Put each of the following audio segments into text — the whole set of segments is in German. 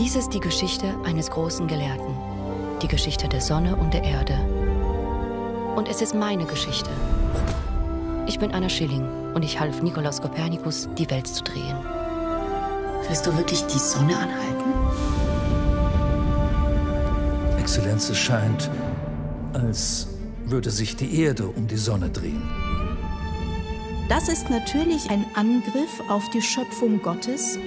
Dies ist die Geschichte eines großen Gelehrten. Die Geschichte der Sonne und der Erde. Und es ist meine Geschichte. Ich bin Anna Schilling und ich half Nikolaus Kopernikus, die Welt zu drehen. Willst du wirklich die Sonne anhalten? Exzellenz, es scheint, als würde sich die Erde um die Sonne drehen. Das ist natürlich ein Angriff auf die Schöpfung Gottes.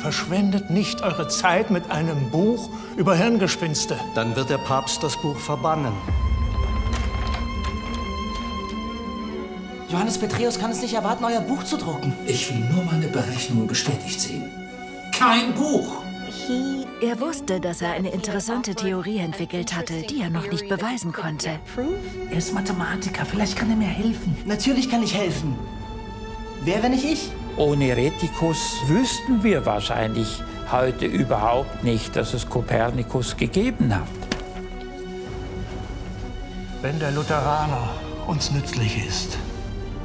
Verschwendet nicht eure Zeit mit einem Buch über Hirngespinste. Dann wird der Papst das Buch verbannen. Johannes Peträus kann es nicht erwarten, euer Buch zu drucken. Ich will nur meine Berechnungen bestätigt sehen. Kein Buch! Er wusste, dass er eine interessante Theorie entwickelt hatte, die er noch nicht beweisen konnte. Er ist Mathematiker, vielleicht kann er mir helfen. Natürlich kann ich helfen. Wer, wenn nicht ich? Ohne Retikus wüssten wir wahrscheinlich heute überhaupt nicht, dass es Kopernikus gegeben hat. Wenn der Lutheraner uns nützlich ist,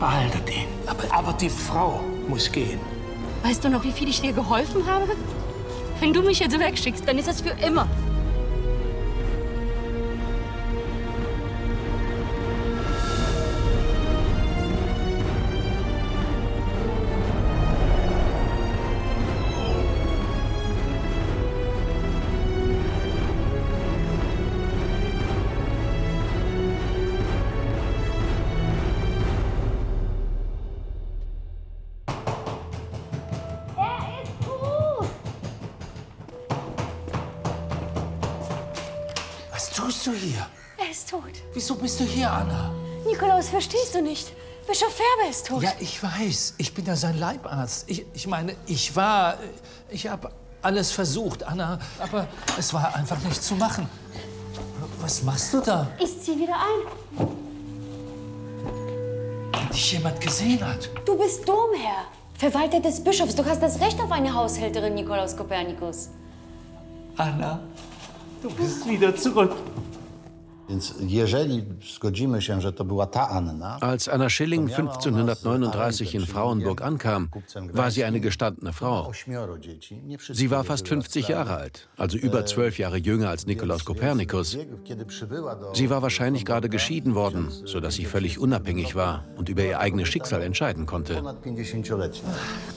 behaltet ihn. Aber, aber die Frau muss gehen. Weißt du noch, wie viel ich dir geholfen habe? Wenn du mich jetzt wegschickst, dann ist es für immer. Hier, Anna? Nikolaus, verstehst du nicht? Bischof Färber ist tot. Ja, ich weiß. Ich bin ja sein Leibarzt. Ich, ich meine, ich war. Ich habe alles versucht, Anna, aber es war einfach nicht zu machen. Was machst du da? Ich zieh wieder ein. Wenn dich jemand gesehen hat. Du bist Domherr. Verwalter des Bischofs. Du hast das Recht auf eine Haushälterin, Nikolaus Kopernikus. Anna, du bist wieder zurück. Więc jeżeli zgodzimy się, że to była ta Anna, Als Anna Schilling 1539 in Frauenburg ankam, war sie eine gestandene Frau. Sie war fast w 50 sprawę. Jahre alt, also über zwölf Jahre jünger als Nikolaus Kopernikus. Sie war wahrscheinlich gerade geschieden worden, sodass sie völlig unabhängig war und über ihr eigenes Schicksal entscheiden konnte. ponad 50-letnia.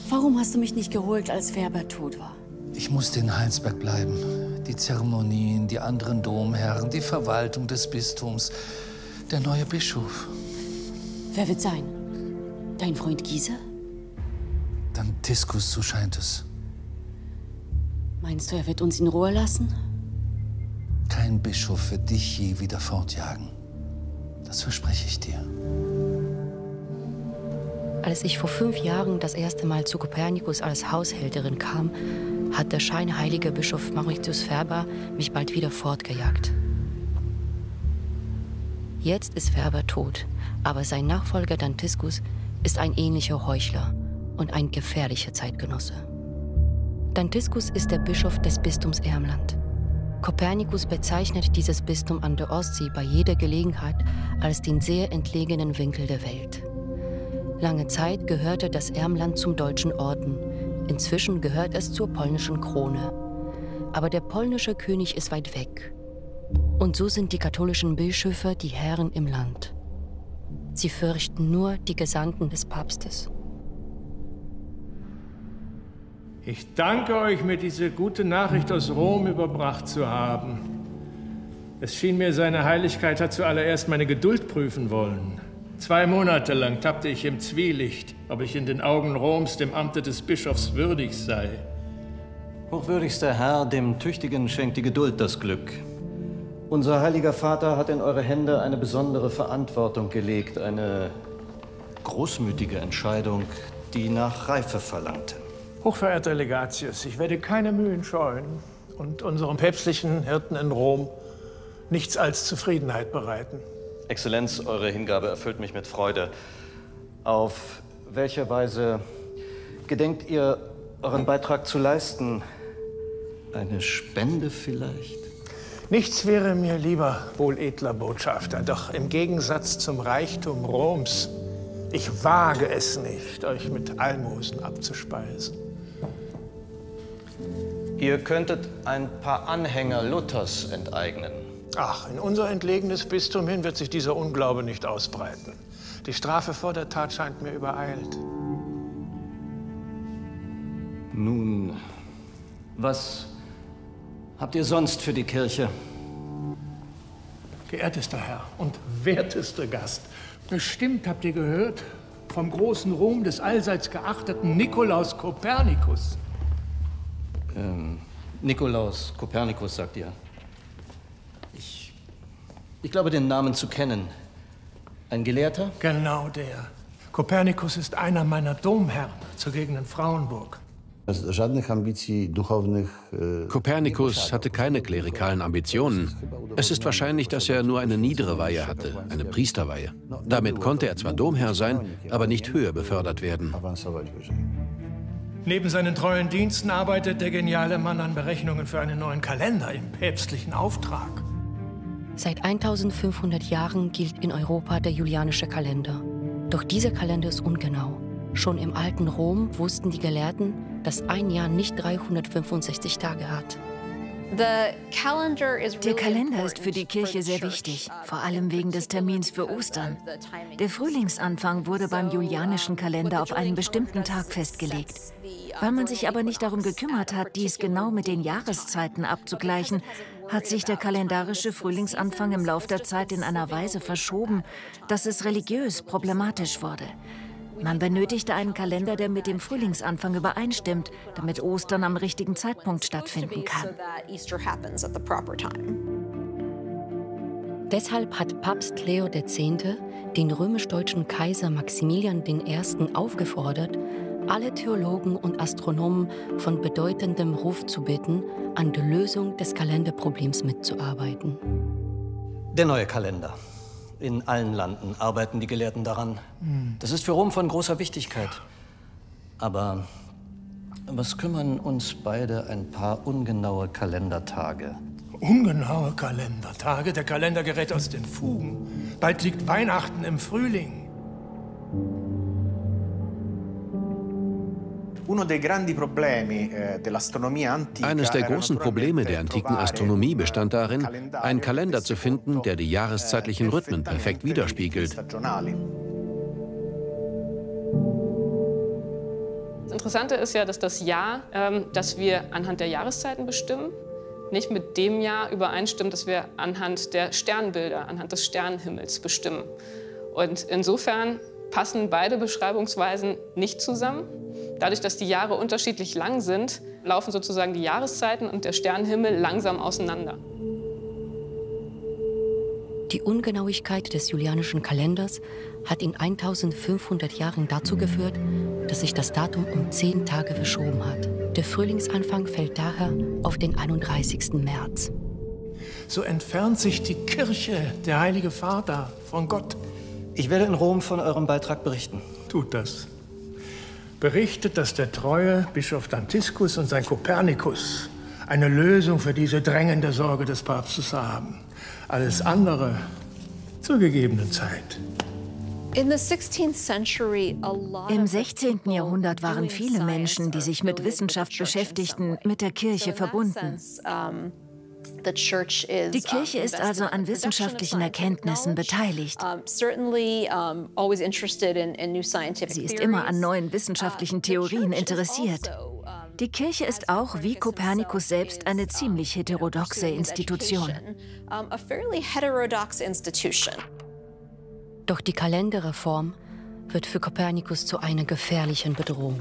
Warum hast du mich nicht geholt, als Färber tot war? Ich musste in Heinsberg bleiben. Die Zeremonien, die anderen Domherren, die Verwaltung des Bistums, der neue Bischof. Wer wird sein? Dein Freund Giese? Dantiskus, so scheint es. Meinst du, er wird uns in Ruhe lassen? Kein Bischof wird dich je wieder fortjagen. Das verspreche ich dir. Als ich vor fünf Jahren das erste Mal zu Kopernikus als Haushälterin kam, hat der scheinheilige Bischof Mauritius Färber mich bald wieder fortgejagt. Jetzt ist Färber tot, aber sein Nachfolger Dantiskus ist ein ähnlicher Heuchler und ein gefährlicher Zeitgenosse. Dantiskus ist der Bischof des Bistums Ermland. Kopernikus bezeichnet dieses Bistum an der Ostsee bei jeder Gelegenheit als den sehr entlegenen Winkel der Welt. Lange Zeit gehörte das Ermland zum deutschen Orden. Inzwischen gehört es zur polnischen Krone. Aber der polnische König ist weit weg. Und so sind die katholischen Bischöfe die Herren im Land. Sie fürchten nur die Gesandten des Papstes. Ich danke euch, mir diese gute Nachricht aus Rom überbracht zu haben. Es schien mir, seine Heiligkeit hat zuallererst meine Geduld prüfen wollen. Zwei Monate lang tappte ich im Zwielicht, ob ich in den Augen Roms dem Amte des Bischofs würdig sei. Hochwürdigster Herr, dem Tüchtigen schenkt die Geduld das Glück. Unser heiliger Vater hat in eure Hände eine besondere Verantwortung gelegt, eine großmütige Entscheidung, die nach Reife verlangte. Hochverehrter Legatius, ich werde keine Mühen scheuen und unserem päpstlichen Hirten in Rom nichts als Zufriedenheit bereiten. Exzellenz, eure Hingabe erfüllt mich mit Freude. Auf welcher Weise gedenkt ihr, euren Beitrag zu leisten? Eine Spende vielleicht? Nichts wäre mir lieber, wohl edler Botschafter, doch im Gegensatz zum Reichtum Roms, ich wage es nicht, euch mit Almosen abzuspeisen. Ihr könntet ein paar Anhänger Luthers enteignen. Ach, in unser entlegenes Bistum hin wird sich dieser Unglaube nicht ausbreiten. Die Strafe vor der Tat scheint mir übereilt. Nun, was habt ihr sonst für die Kirche? Geehrtester Herr und wertester Gast, bestimmt habt ihr gehört vom großen Ruhm des allseits geachteten Nikolaus Kopernikus. Ähm, Nikolaus Kopernikus, sagt ihr. Ich, glaube, den Namen zu kennen. Ein Gelehrter? Genau der. Kopernikus ist einer meiner Domherren zur Gegend Frauenburg. Żadnych ambicji duchownych. e, Kopernikus hatte keine klerikalen Ambitionen. Es ist wahrscheinlich, dass er nur eine niedere Weihe hatte, eine Priesterweihe. Damit konnte er zwar Domherr sein, aber nicht höher befördert werden. Neben seinen treuen Diensten arbeitet der geniale Mann an Berechnungen für einen neuen Kalender im päpstlichen Auftrag. Seit 1500 Jahren gilt in Europa der julianische Kalender. Doch dieser Kalender ist ungenau. Schon im alten Rom wussten die Gelehrten, dass ein Jahr nicht 365 Tage hat. Der Kalender ist für die Kirche sehr wichtig, vor allem wegen des Termins für Ostern. Der Frühlingsanfang wurde beim julianischen Kalender auf einen bestimmten Tag festgelegt. Weil man sich aber nicht darum gekümmert hat, dies genau mit den Jahreszeiten abzugleichen, hat sich der kalendarische Frühlingsanfang im Lauf der Zeit in einer Weise verschoben, dass es religiös problematisch wurde. Man benötigte einen Kalender, der mit dem Frühlingsanfang übereinstimmt, damit Ostern am richtigen Zeitpunkt stattfinden kann. Deshalb hat Papst Leo X. den römisch-deutschen Kaiser Maximilian I. aufgefordert, alle Theologen und Astronomen von bedeutendem Ruf zu bitten, an der Lösung des Kalenderproblems mitzuarbeiten. Der neue Kalender. In allen Landen arbeiten die Gelehrten daran. Das ist für Rom von großer Wichtigkeit. Aber was kümmern uns beide ein paar ungenaue Kalendertage? Ungenaue Kalendertage. Der Kalender gerät aus den Fugen. Bald liegt Weihnachten im Frühling. Eines der großen Probleme der antiken Astronomie bestand darin, einen Kalender zu finden, der die jahreszeitlichen Rhythmen perfekt widerspiegelt. Das Interessante ist ja, dass das Jahr, ähm, das wir anhand der Jahreszeiten bestimmen, nicht mit dem Jahr übereinstimmt, das wir anhand der Sternbilder, anhand des Sternenhimmels bestimmen. Und insofern passen beide Beschreibungsweisen nicht zusammen. Dadurch, dass die Jahre unterschiedlich lang sind, laufen sozusagen die Jahreszeiten und der Sternenhimmel langsam auseinander. Die Ungenauigkeit des julianischen Kalenders hat in 1500 Jahren dazu geführt, dass sich das Datum um zehn Tage verschoben hat. Der Frühlingsanfang fällt daher auf den 31. März. So entfernt sich die Kirche, der Heilige Vater, von Gott. Ich werde in Rom von eurem Beitrag berichten. Tut das. Berichtet, dass der treue Bischof Dantiskus und sein Kopernikus eine Lösung für diese drängende Sorge des Papstes haben. Alles andere zur gegebenen Zeit. Im 16. Jahrhundert waren viele Menschen, die sich mit Wissenschaft beschäftigten, mit der Kirche verbunden. Die Kirche ist also an wissenschaftlichen Erkenntnissen beteiligt. Sie ist immer an neuen wissenschaftlichen Theorien interessiert. Die Kirche ist auch, wie Kopernikus selbst, eine ziemlich heterodoxe Institution. Doch die Kalenderreform wird für Kopernikus zu einer gefährlichen Bedrohung.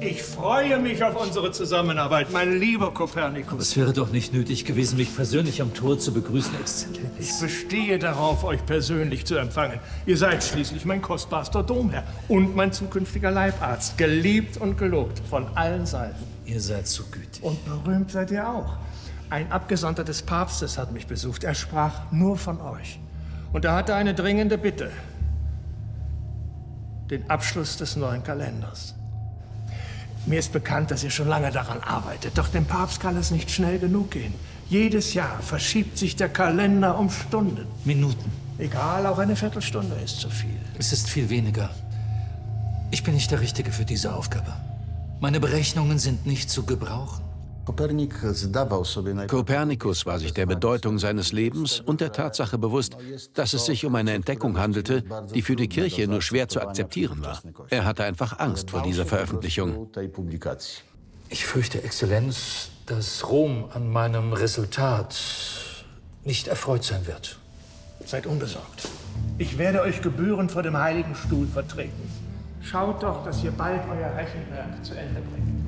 Ich freue mich auf unsere Zusammenarbeit, mein lieber Kopernikus. Es wäre doch nicht nötig gewesen, mich persönlich am Tor zu begrüßen, Exzellenz. Ich bestehe darauf, euch persönlich zu empfangen. Ihr seid schließlich mein kostbarster Domherr und mein zukünftiger Leibarzt, geliebt und gelobt von allen Seiten. Ihr seid so gütig. Und berühmt seid ihr auch. Ein Abgesandter des Papstes hat mich besucht. Er sprach nur von euch. Und er hatte eine dringende Bitte. Den Abschluss des neuen Kalenders. Mir ist bekannt, dass ihr schon lange daran arbeitet. Doch dem Papst kann es nicht schnell genug gehen. Jedes Jahr verschiebt sich der Kalender um Stunden. Minuten. Egal, auch eine Viertelstunde ist zu viel. Es ist viel weniger. Ich bin nicht der Richtige für diese Aufgabe. Meine Berechnungen sind nicht zu gebrauchen. Kopernikus war sich der Bedeutung seines Lebens und der Tatsache bewusst, dass es sich um eine Entdeckung handelte, die für die Kirche nur schwer zu akzeptieren war. Er hatte einfach Angst vor dieser Veröffentlichung. Ich fürchte, Exzellenz, dass Rom an meinem Resultat nicht erfreut sein wird. Seid unbesorgt. Ich werde euch gebührend vor dem Heiligen Stuhl vertreten. Schaut doch, dass ihr bald euer Rechenwerk zu Ende bringt.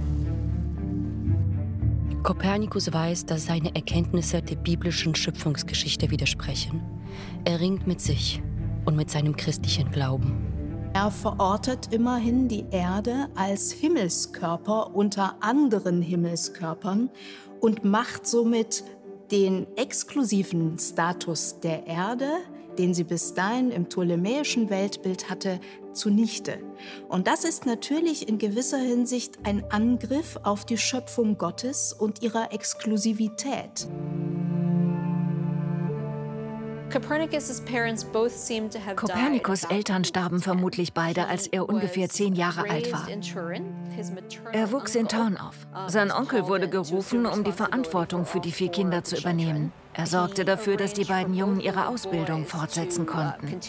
Kopernikus weiß, dass seine Erkenntnisse der biblischen Schöpfungsgeschichte widersprechen. Er ringt mit sich und mit seinem christlichen Glauben. Er verortet immerhin die Erde als Himmelskörper unter anderen Himmelskörpern und macht somit den exklusiven Status der Erde, den sie bis dahin im ptolemäischen Weltbild hatte, zunichte. Und das ist natürlich in gewisser Hinsicht ein Angriff auf die Schöpfung Gottes und ihrer Exklusivität. Kopernikus Eltern starben vermutlich beide, als er ungefähr zehn Jahre alt war. Er wuchs in Thorn auf. Sein Onkel wurde gerufen, um die Verantwortung für die vier Kinder zu übernehmen. Er sorgte dafür, dass die beiden Jungen ihre Ausbildung fortsetzen uh, konnten.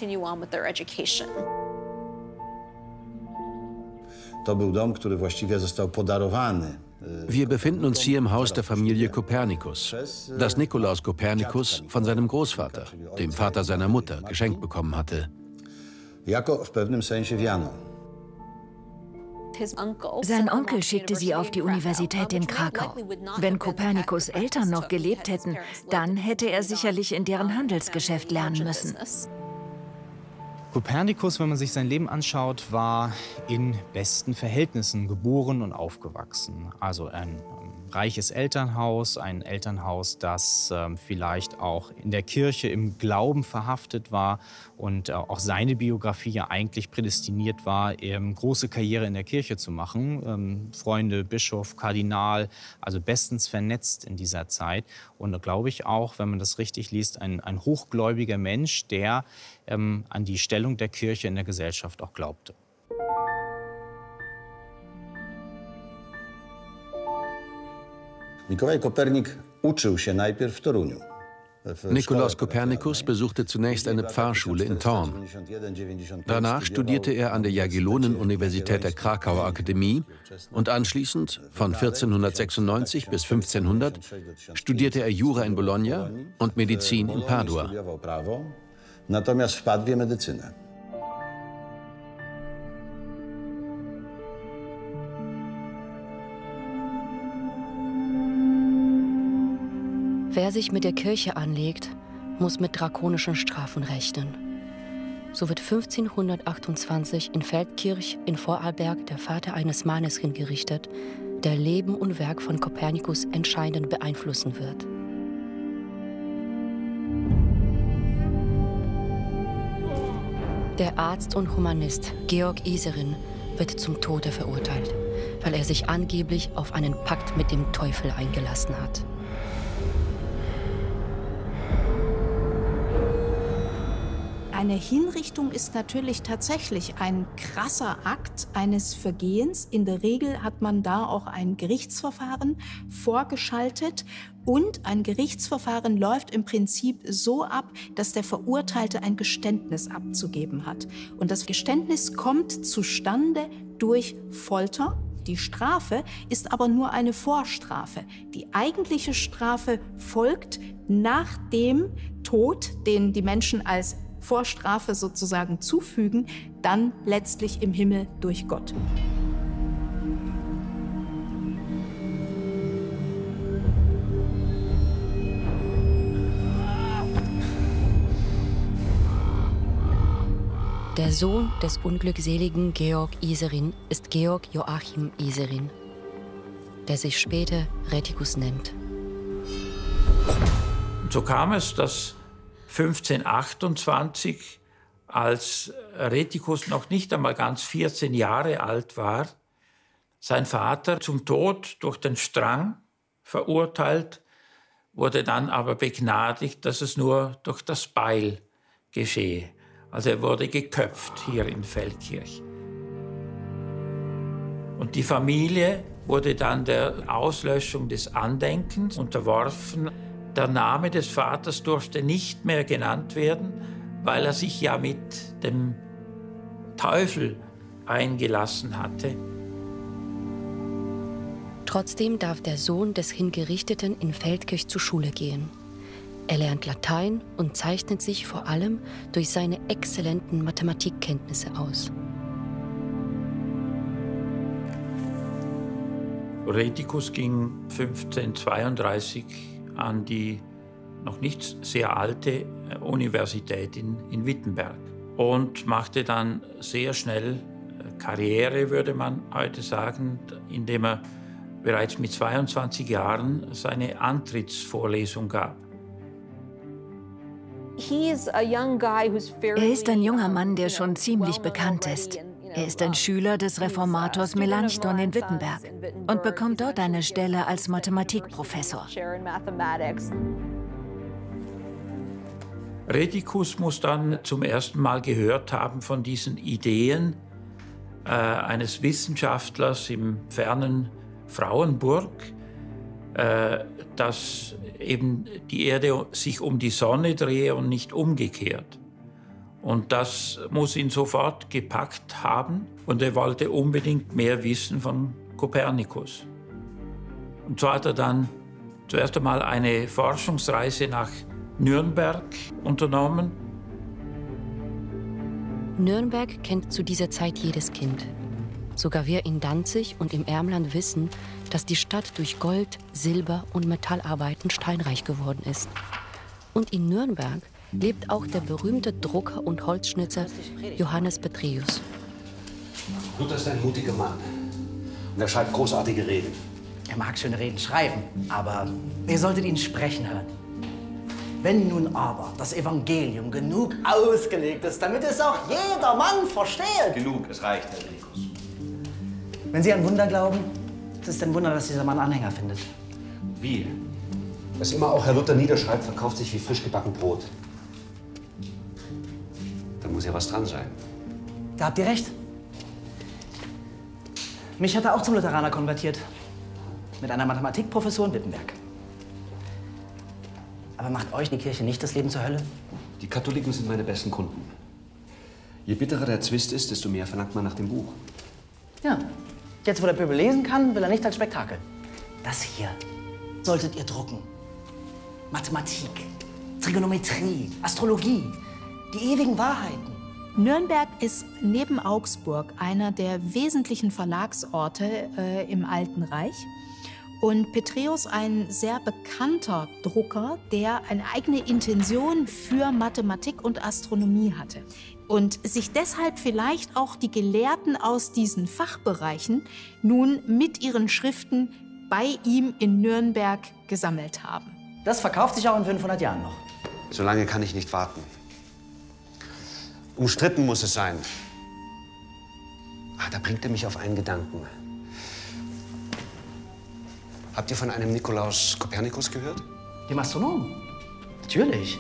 To był dom, który właściwie został podarowany wir befinden uns hier im Haus der Familie Kopernikus, das Nikolaus Kopernikus von seinem Großvater, dem Vater seiner Mutter, geschenkt bekommen hatte. Sein Onkel schickte sie auf die Universität in Krakau. Wenn Kopernikus Eltern noch gelebt hätten, dann hätte er sicherlich in deren Handelsgeschäft lernen müssen. Kopernikus, wenn man sich sein Leben anschaut, war in besten Verhältnissen geboren und aufgewachsen. Also ein reiches Elternhaus, ein Elternhaus, das äh, vielleicht auch in der Kirche im Glauben verhaftet war und äh, auch seine Biografie ja eigentlich prädestiniert war, ähm, große Karriere in der Kirche zu machen. Ähm, Freunde, Bischof, Kardinal, also bestens vernetzt in dieser Zeit. Und glaube ich auch, wenn man das richtig liest, ein, ein hochgläubiger Mensch, der ähm, an die Stellung der Kirche in der Gesellschaft auch glaubte. Mikołaj Kopernik uczył się najpierw w Toruniu. Nikolaus Kopernikus besuchte zunächst eine Pfarrschule in Thorn. Danach studierte er an der Jagiellonen-Universität der Krakauer Akademie und anschließend, von 1496 bis 1500, studierte er Jura in Bologna und Medizin in Padua. Natomiast w medycynę. Wer sich mit der Kirche anlegt, muss mit drakonischen Strafen rechnen. So wird 1528 in Feldkirch in Vorarlberg der Vater eines Mannes hingerichtet, der Leben und Werk von Kopernikus entscheidend beeinflussen wird. Der Arzt und Humanist Georg Iserin wird zum Tode verurteilt, weil er sich angeblich auf einen Pakt mit dem Teufel eingelassen hat. Eine Hinrichtung ist natürlich tatsächlich ein krasser Akt eines Vergehens. In der Regel hat man da auch ein Gerichtsverfahren vorgeschaltet und ein Gerichtsverfahren läuft im Prinzip so ab, dass der Verurteilte ein Geständnis abzugeben hat. Und das Geständnis kommt zustande durch Folter. Die Strafe ist aber nur eine Vorstrafe. Die eigentliche Strafe folgt nach dem Tod, den die Menschen als Vorstrafe sozusagen zufügen, dann letztlich im Himmel durch Gott. Der Sohn des unglückseligen Georg Iserin ist Georg Joachim Iserin, der sich später Retikus nennt. So kam es, dass 1528, als Retikus noch nicht einmal ganz 14 Jahre alt war, sein Vater zum Tod durch den Strang verurteilt, wurde dann aber begnadigt, dass es nur durch das Beil geschehe. Also er wurde geköpft hier in Feldkirch. Und die Familie wurde dann der Auslöschung des Andenkens unterworfen. Der Name des Vaters durfte nicht mehr genannt werden, weil er sich ja mit dem Teufel eingelassen hatte. Trotzdem darf der Sohn des Hingerichteten in Feldkirch zur Schule gehen. Er lernt Latein und zeichnet sich vor allem durch seine exzellenten Mathematikkenntnisse aus. Retikus ging 1532 an die noch nicht sehr alte äh, Universität in, in Wittenberg und machte dann sehr schnell äh, Karriere, würde man heute sagen, indem er bereits mit 22 Jahren seine Antrittsvorlesung gab. Er ist ein junger Mann, der schon ziemlich bekannt ist. Er ist ein Schüler des Reformators Melanchthon in Wittenberg und bekommt dort eine Stelle als Mathematikprofessor. Redikus muss dann zum ersten Mal gehört haben von diesen Ideen äh, eines Wissenschaftlers im fernen Frauenburg, äh, dass eben die Erde sich um die Sonne drehe und nicht umgekehrt. Und das muss ihn sofort gepackt haben und er wollte unbedingt mehr wissen von Kopernikus. Und so hat er dann zuerst einmal eine Forschungsreise nach Nürnberg unternommen. Nürnberg kennt zu dieser Zeit jedes Kind. Sogar wir in Danzig und im Ermland wissen, dass die Stadt durch Gold, Silber und Metallarbeiten steinreich geworden ist. Und in Nürnberg lebt auch der berühmte Drucker und Holzschnitzer Johannes Petreius. Luther ist ein mutiger Mann. Und er schreibt großartige Reden. Er mag schöne Reden schreiben, aber ihr solltet ihn sprechen hören. Wenn nun aber das Evangelium genug ausgelegt ist, damit es auch jeder Mann versteht. Genug, es reicht, Herr Rikus. Wenn Sie an Wunder glauben, ist es ein Wunder, dass dieser Mann Anhänger findet. Wie? Was immer auch Herr Luther niederschreibt, verkauft sich wie frisch gebacken Brot. Da muss ja was dran sein. Da habt ihr recht. Mich hat er auch zum Lutheraner konvertiert. Mit einer Mathematikprofessur in Wittenberg. Aber macht euch die Kirche nicht das Leben zur Hölle? Die Katholiken sind meine besten Kunden. Je bitterer der Zwist ist, desto mehr verlangt man nach dem Buch. Ja. Jetzt, wo der Pöbel lesen kann, will er nicht als Spektakel. Das hier solltet ihr drucken. Mathematik, Trigonometrie, Astrologie, die ewigen Wahrheiten. Nürnberg ist neben Augsburg einer der wesentlichen Verlagsorte äh, im Alten Reich. Und Petreus ein sehr bekannter Drucker, der eine eigene Intention für Mathematik und Astronomie hatte. Und sich deshalb vielleicht auch die Gelehrten aus diesen Fachbereichen nun mit ihren Schriften bei ihm in Nürnberg gesammelt haben. Das verkauft sich auch in 500 Jahren noch. So lange kann ich nicht warten. Umstritten muss es sein. Ah, da bringt er mich auf einen Gedanken. Habt ihr von einem Nikolaus Kopernikus gehört? Dem Astronomen? Natürlich.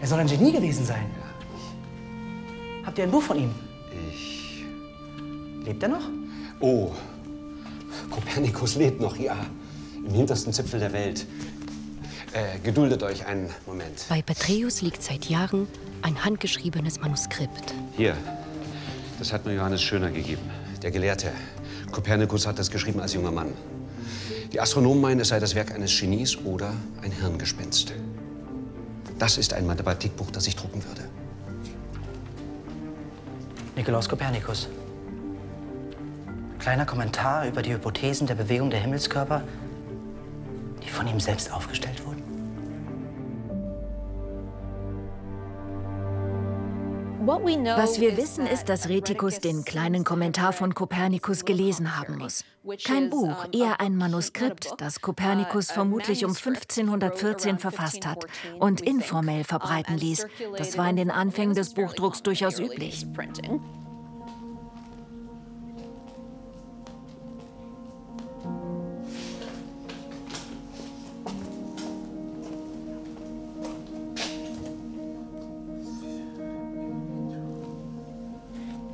Er soll ein Genie gewesen sein. Habt ihr ein Buch von ihm? Ich. Lebt er noch? Oh, Kopernikus lebt noch, ja. Im hintersten Zipfel der Welt. Äh, geduldet euch einen Moment. Bei Petreius liegt seit Jahren ein handgeschriebenes Manuskript. Hier, das hat mir Johannes Schöner gegeben, der Gelehrte. Kopernikus hat das geschrieben als junger Mann. Die Astronomen meinen, es sei das Werk eines Genies oder ein Hirngespenst. Das ist ein Mathematikbuch, das ich drucken würde. Nikolaus Kopernikus. Kleiner Kommentar über die Hypothesen der Bewegung der Himmelskörper, die von ihm selbst aufgestellt wurden. Was wir wissen, ist, dass Retikus den kleinen Kommentar von Kopernikus gelesen haben muss. Kein Buch, eher ein Manuskript, das Kopernikus vermutlich um 1514 verfasst hat und informell verbreiten ließ. Das war in den Anfängen des Buchdrucks durchaus üblich.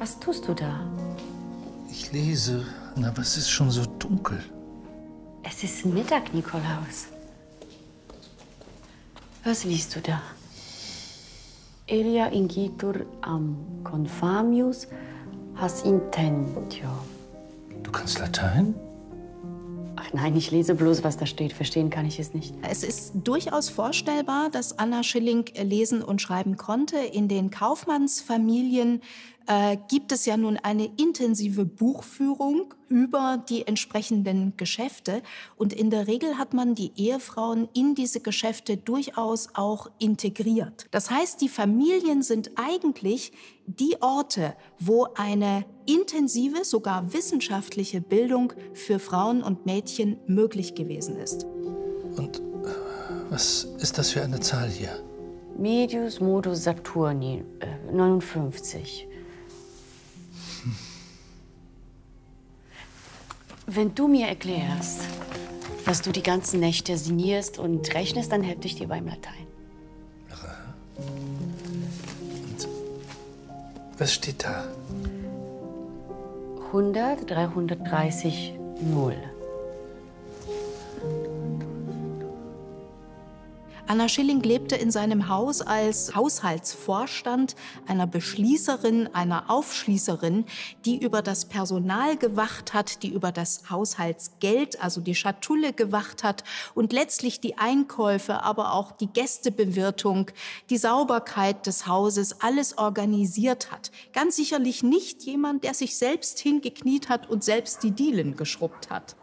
Was tust du da? Ich lese, aber es ist schon so dunkel. Es ist Mittag, Nikolaus. Was liest du da? Elia ingitur am confamius has intentio. Du kannst Latein? Ach nein, ich lese bloß, was da steht. Verstehen kann ich es nicht. Es ist durchaus vorstellbar, dass Anna Schilling lesen und schreiben konnte. In den Kaufmannsfamilien äh, gibt es ja nun eine intensive Buchführung über die entsprechenden Geschäfte. Und in der Regel hat man die Ehefrauen in diese Geschäfte durchaus auch integriert. Das heißt, die Familien sind eigentlich die Orte, wo eine intensive, sogar wissenschaftliche Bildung für Frauen und Mädchen möglich gewesen ist. Und äh, was ist das für eine Zahl hier? Medius Modus Saturni, äh, 59. Wenn du mir erklärst, dass du die ganzen Nächte sinnierst und rechnest, dann helfe ich dir beim Latein. Und was steht da? 100, 330, 0. Anna Schilling lebte in seinem Haus als Haushaltsvorstand einer Beschließerin, einer Aufschließerin, die über das Personal gewacht hat, die über das Haushaltsgeld, also die Schatulle gewacht hat und letztlich die Einkäufe, aber auch die Gästebewirtung, die Sauberkeit des Hauses, alles organisiert hat. Ganz sicherlich nicht jemand, der sich selbst hingekniet hat und selbst die Dielen geschrubbt hat.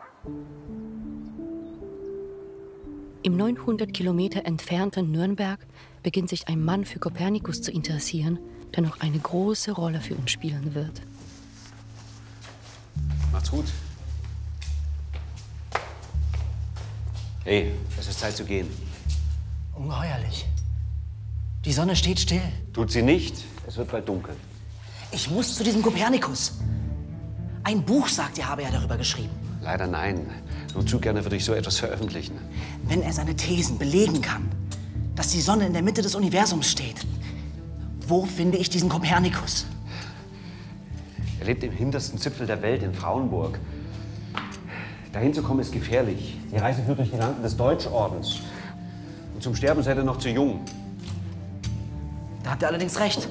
Im 900 Kilometer entfernten Nürnberg beginnt sich ein Mann für Kopernikus zu interessieren, der noch eine große Rolle für uns spielen wird. Macht's gut. Hey, es ist Zeit zu gehen. Ungeheuerlich. Die Sonne steht still. Tut sie nicht. Es wird bald dunkel. Ich muss zu diesem Kopernikus. Ein Buch, sagt er, habe er darüber geschrieben. Leider nein. Nur zu gerne würde ich so etwas veröffentlichen. Wenn er seine Thesen belegen kann, dass die Sonne in der Mitte des Universums steht, wo finde ich diesen Kopernikus? Er lebt im hintersten Zipfel der Welt in Frauenburg. Dahin zu kommen ist gefährlich. Die Reise führt durch die Landen des Deutschordens. Und zum Sterben seid ihr noch zu jung. Da habt ihr allerdings recht.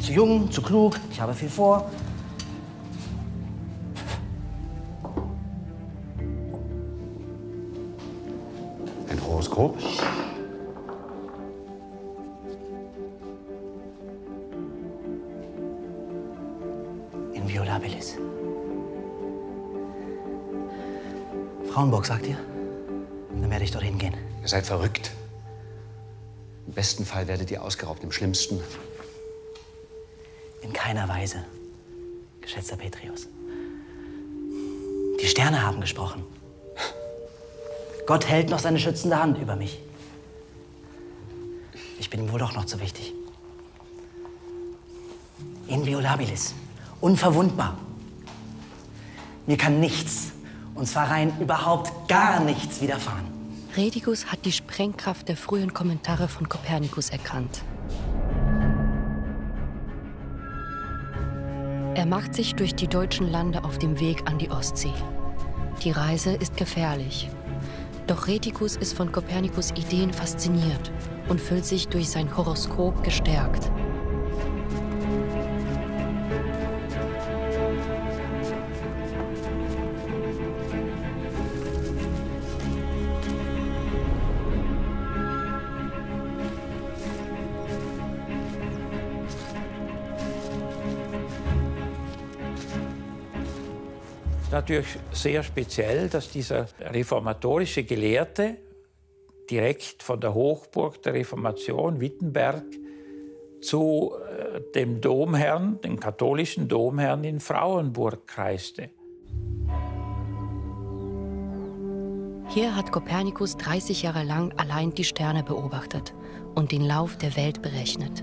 Zu jung, zu klug, ich habe viel vor. Horoskop? Inviolabilis. Frauenburg, sagt ihr? Dann werde ich dorthin gehen. Ihr seid verrückt. Im besten Fall werdet ihr ausgeraubt, im schlimmsten. In keiner Weise, geschätzter Petrius. Die Sterne haben gesprochen. Gott hält noch seine schützende Hand über mich. Ich bin ihm wohl doch noch zu wichtig. Inviolabilis. Unverwundbar. Mir kann nichts, und zwar rein überhaupt gar nichts widerfahren. Redigus hat die Sprengkraft der frühen Kommentare von Kopernikus erkannt. Er macht sich durch die deutschen Lande auf dem Weg an die Ostsee. Die Reise ist gefährlich. Doch Retikus ist von Kopernikus Ideen fasziniert und fühlt sich durch sein Horoskop gestärkt. Natürlich sehr speziell, dass dieser reformatorische Gelehrte direkt von der Hochburg der Reformation Wittenberg zu äh, dem Domherrn, dem katholischen Domherrn in Frauenburg reiste. Hier hat Kopernikus 30 Jahre lang allein die Sterne beobachtet und den Lauf der Welt berechnet.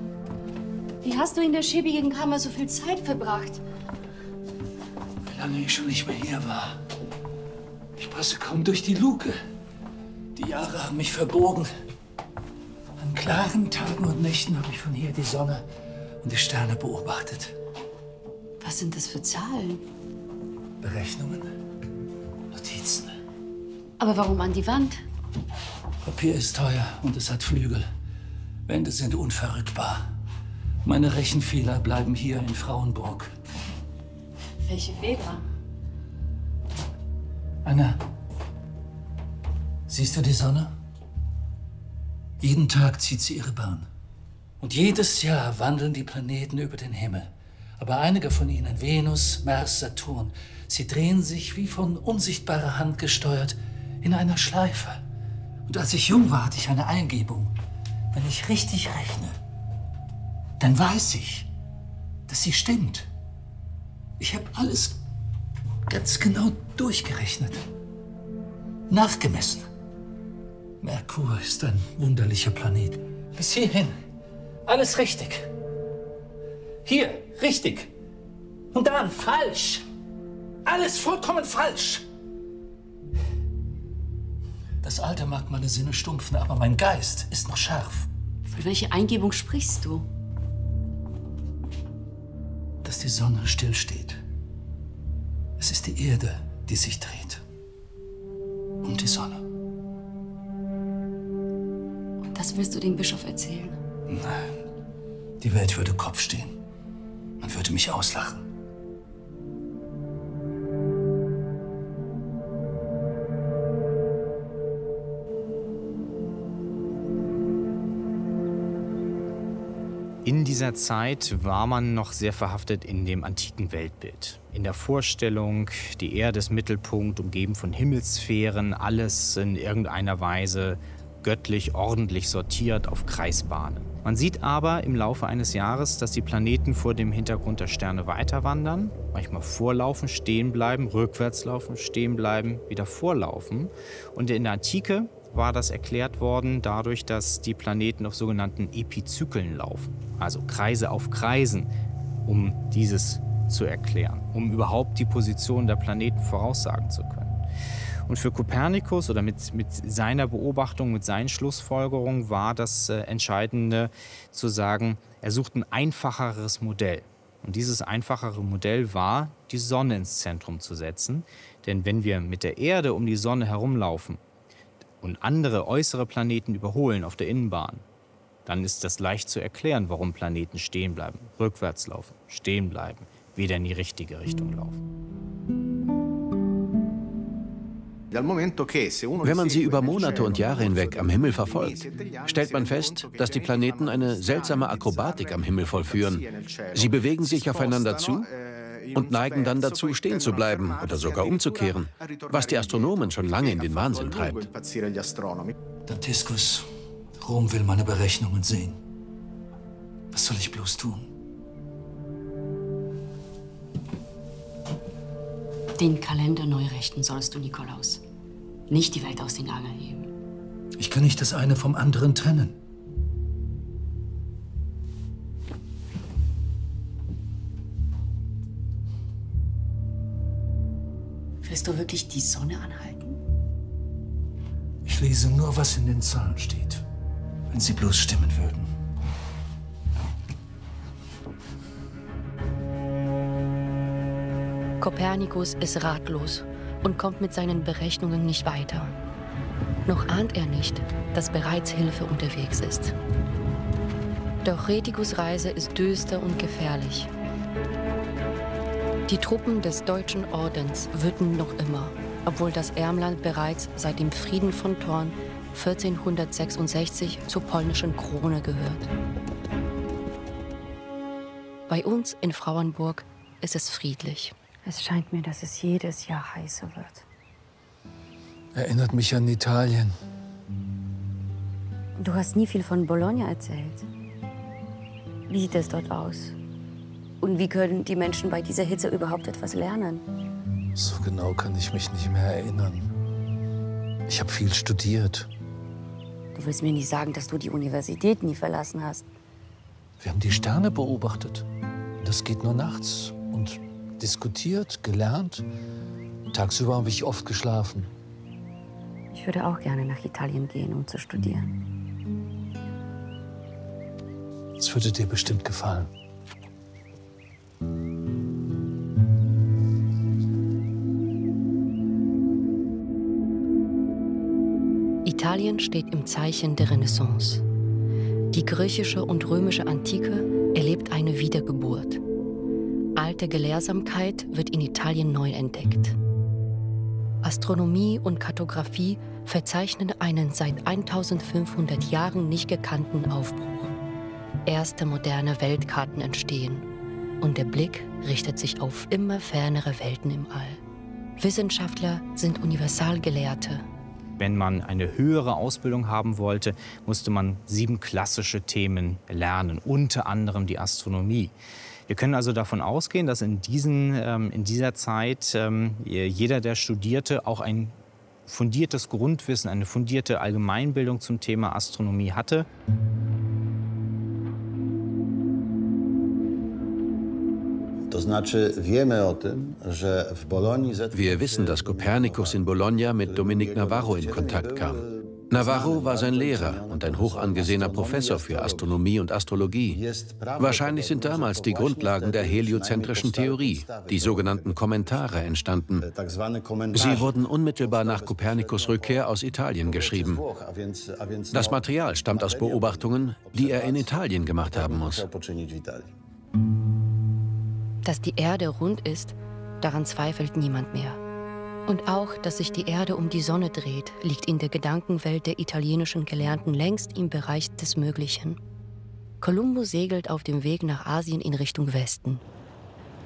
Wie hast du in der schäbigen Kammer so viel Zeit verbracht? Lange ich schon nicht mehr hier war. Ich passe kaum durch die Luke. Die Jahre haben mich verbogen. An klaren Tagen und Nächten habe ich von hier die Sonne und die Sterne beobachtet. Was sind das für Zahlen? Berechnungen, Notizen. Aber warum an die Wand? Papier ist teuer und es hat Flügel. Wände sind unverrückbar. Meine Rechenfehler bleiben hier in Frauenburg. Welche Fehler? Anna, siehst du die Sonne? Jeden Tag zieht sie ihre Bahn. Und jedes Jahr wandeln die Planeten über den Himmel. Aber einige von ihnen, Venus, Mars, Saturn, sie drehen sich wie von unsichtbarer Hand gesteuert in einer Schleife. Und als ich jung war, hatte ich eine Eingebung. Wenn ich richtig rechne, dann weiß ich, dass sie stimmt. Ich habe alles ganz genau durchgerechnet, nachgemessen. Merkur ist ein wunderlicher Planet. Bis hierhin. Alles richtig. Hier, richtig. Und dann falsch. Alles vollkommen falsch. Das Alter mag meine Sinne stumpfen, aber mein Geist ist noch scharf. Von welcher Eingebung sprichst du? Dass die Sonne stillsteht. Es ist die Erde, die sich dreht. Und die Sonne. Und das willst du dem Bischof erzählen? Nein. Die Welt würde Kopf stehen. Man würde mich auslachen. In dieser Zeit war man noch sehr verhaftet in dem antiken Weltbild. In der Vorstellung, die Erde ist Mittelpunkt, umgeben von Himmelssphären, alles in irgendeiner Weise göttlich ordentlich sortiert auf Kreisbahnen. Man sieht aber im Laufe eines Jahres, dass die Planeten vor dem Hintergrund der Sterne weiterwandern, manchmal vorlaufen, stehen bleiben, rückwärts laufen, stehen bleiben, wieder vorlaufen. Und in der Antike war das erklärt worden dadurch, dass die Planeten auf sogenannten Epizyklen laufen, also Kreise auf Kreisen, um dieses zu erklären, um überhaupt die Position der Planeten voraussagen zu können. Und für Kopernikus oder mit, mit seiner Beobachtung, mit seinen Schlussfolgerungen war das äh, Entscheidende zu sagen, er sucht ein einfacheres Modell. Und dieses einfachere Modell war, die Sonne ins Zentrum zu setzen. Denn wenn wir mit der Erde um die Sonne herumlaufen und andere äußere Planeten überholen auf der Innenbahn, dann ist das leicht zu erklären, warum Planeten stehen bleiben, rückwärts laufen, stehen bleiben, wieder in die richtige Richtung laufen. Wenn man sie über Monate und Jahre hinweg am Himmel verfolgt, stellt man fest, dass die Planeten eine seltsame Akrobatik am Himmel vollführen. Sie bewegen sich aufeinander zu und neigen dann dazu, stehen zu bleiben oder sogar umzukehren, was die Astronomen schon lange in den Wahnsinn treibt. Dantiskus, Rom will meine Berechnungen sehen. Was soll ich bloß tun? Den Kalender neu richten sollst du, Nikolaus. Nicht die Welt aus den Angeln heben. Ich kann nicht das eine vom anderen trennen. Willst du wirklich die Sonne anhalten? Ich lese nur, was in den Zahlen steht. Wenn sie bloß stimmen würden. Kopernikus ist ratlos und kommt mit seinen Berechnungen nicht weiter. Noch ahnt er nicht, dass bereits Hilfe unterwegs ist. Doch Retikus Reise ist düster und gefährlich. Die Truppen des Deutschen Ordens wüten noch immer, obwohl das Ermland bereits seit dem Frieden von Thorn 1466 zur polnischen Krone gehört. Bei uns in Frauenburg ist es friedlich. Es scheint mir, dass es jedes Jahr heißer wird. Erinnert mich an Italien. Du hast nie viel von Bologna erzählt. Wie sieht es dort aus? Und wie können die Menschen bei dieser Hitze überhaupt etwas lernen? So genau kann ich mich nicht mehr erinnern. Ich habe viel studiert. Du willst mir nicht sagen, dass du die Universität nie verlassen hast. Wir haben die Sterne beobachtet. Das geht nur nachts. Und diskutiert, gelernt. Tagsüber habe ich oft geschlafen. Ich würde auch gerne nach Italien gehen, um zu studieren. Es würde dir bestimmt gefallen. Italien steht im Zeichen der Renaissance. Die griechische und römische Antike erlebt eine Wiedergeburt. Alte Gelehrsamkeit wird in Italien neu entdeckt. Astronomie und Kartographie verzeichnen einen seit 1500 Jahren nicht gekannten Aufbruch. Erste moderne Weltkarten entstehen und der Blick richtet sich auf immer fernere Welten im All. Wissenschaftler sind Universalgelehrte. Wenn man eine höhere Ausbildung haben wollte, musste man sieben klassische Themen lernen, unter anderem die Astronomie. Wir können also davon ausgehen, dass in, diesen, ähm, in dieser Zeit ähm, jeder, der studierte, auch ein fundiertes Grundwissen, eine fundierte Allgemeinbildung zum Thema Astronomie hatte. Wir wissen, dass Kopernikus in Bologna mit Dominic Navarro in Kontakt kam. Navarro war sein Lehrer und ein hoch angesehener Professor für Astronomie und Astrologie. Wahrscheinlich sind damals die Grundlagen der heliozentrischen Theorie, die sogenannten Kommentare, entstanden. Sie wurden unmittelbar nach Kopernikus Rückkehr aus Italien geschrieben. Das Material stammt aus Beobachtungen, die er in Italien gemacht haben muss. Dass die Erde rund ist, daran zweifelt niemand mehr. Und auch, dass sich die Erde um die Sonne dreht, liegt in der Gedankenwelt der italienischen Gelehrten längst im Bereich des Möglichen. Kolumbus segelt auf dem Weg nach Asien in Richtung Westen.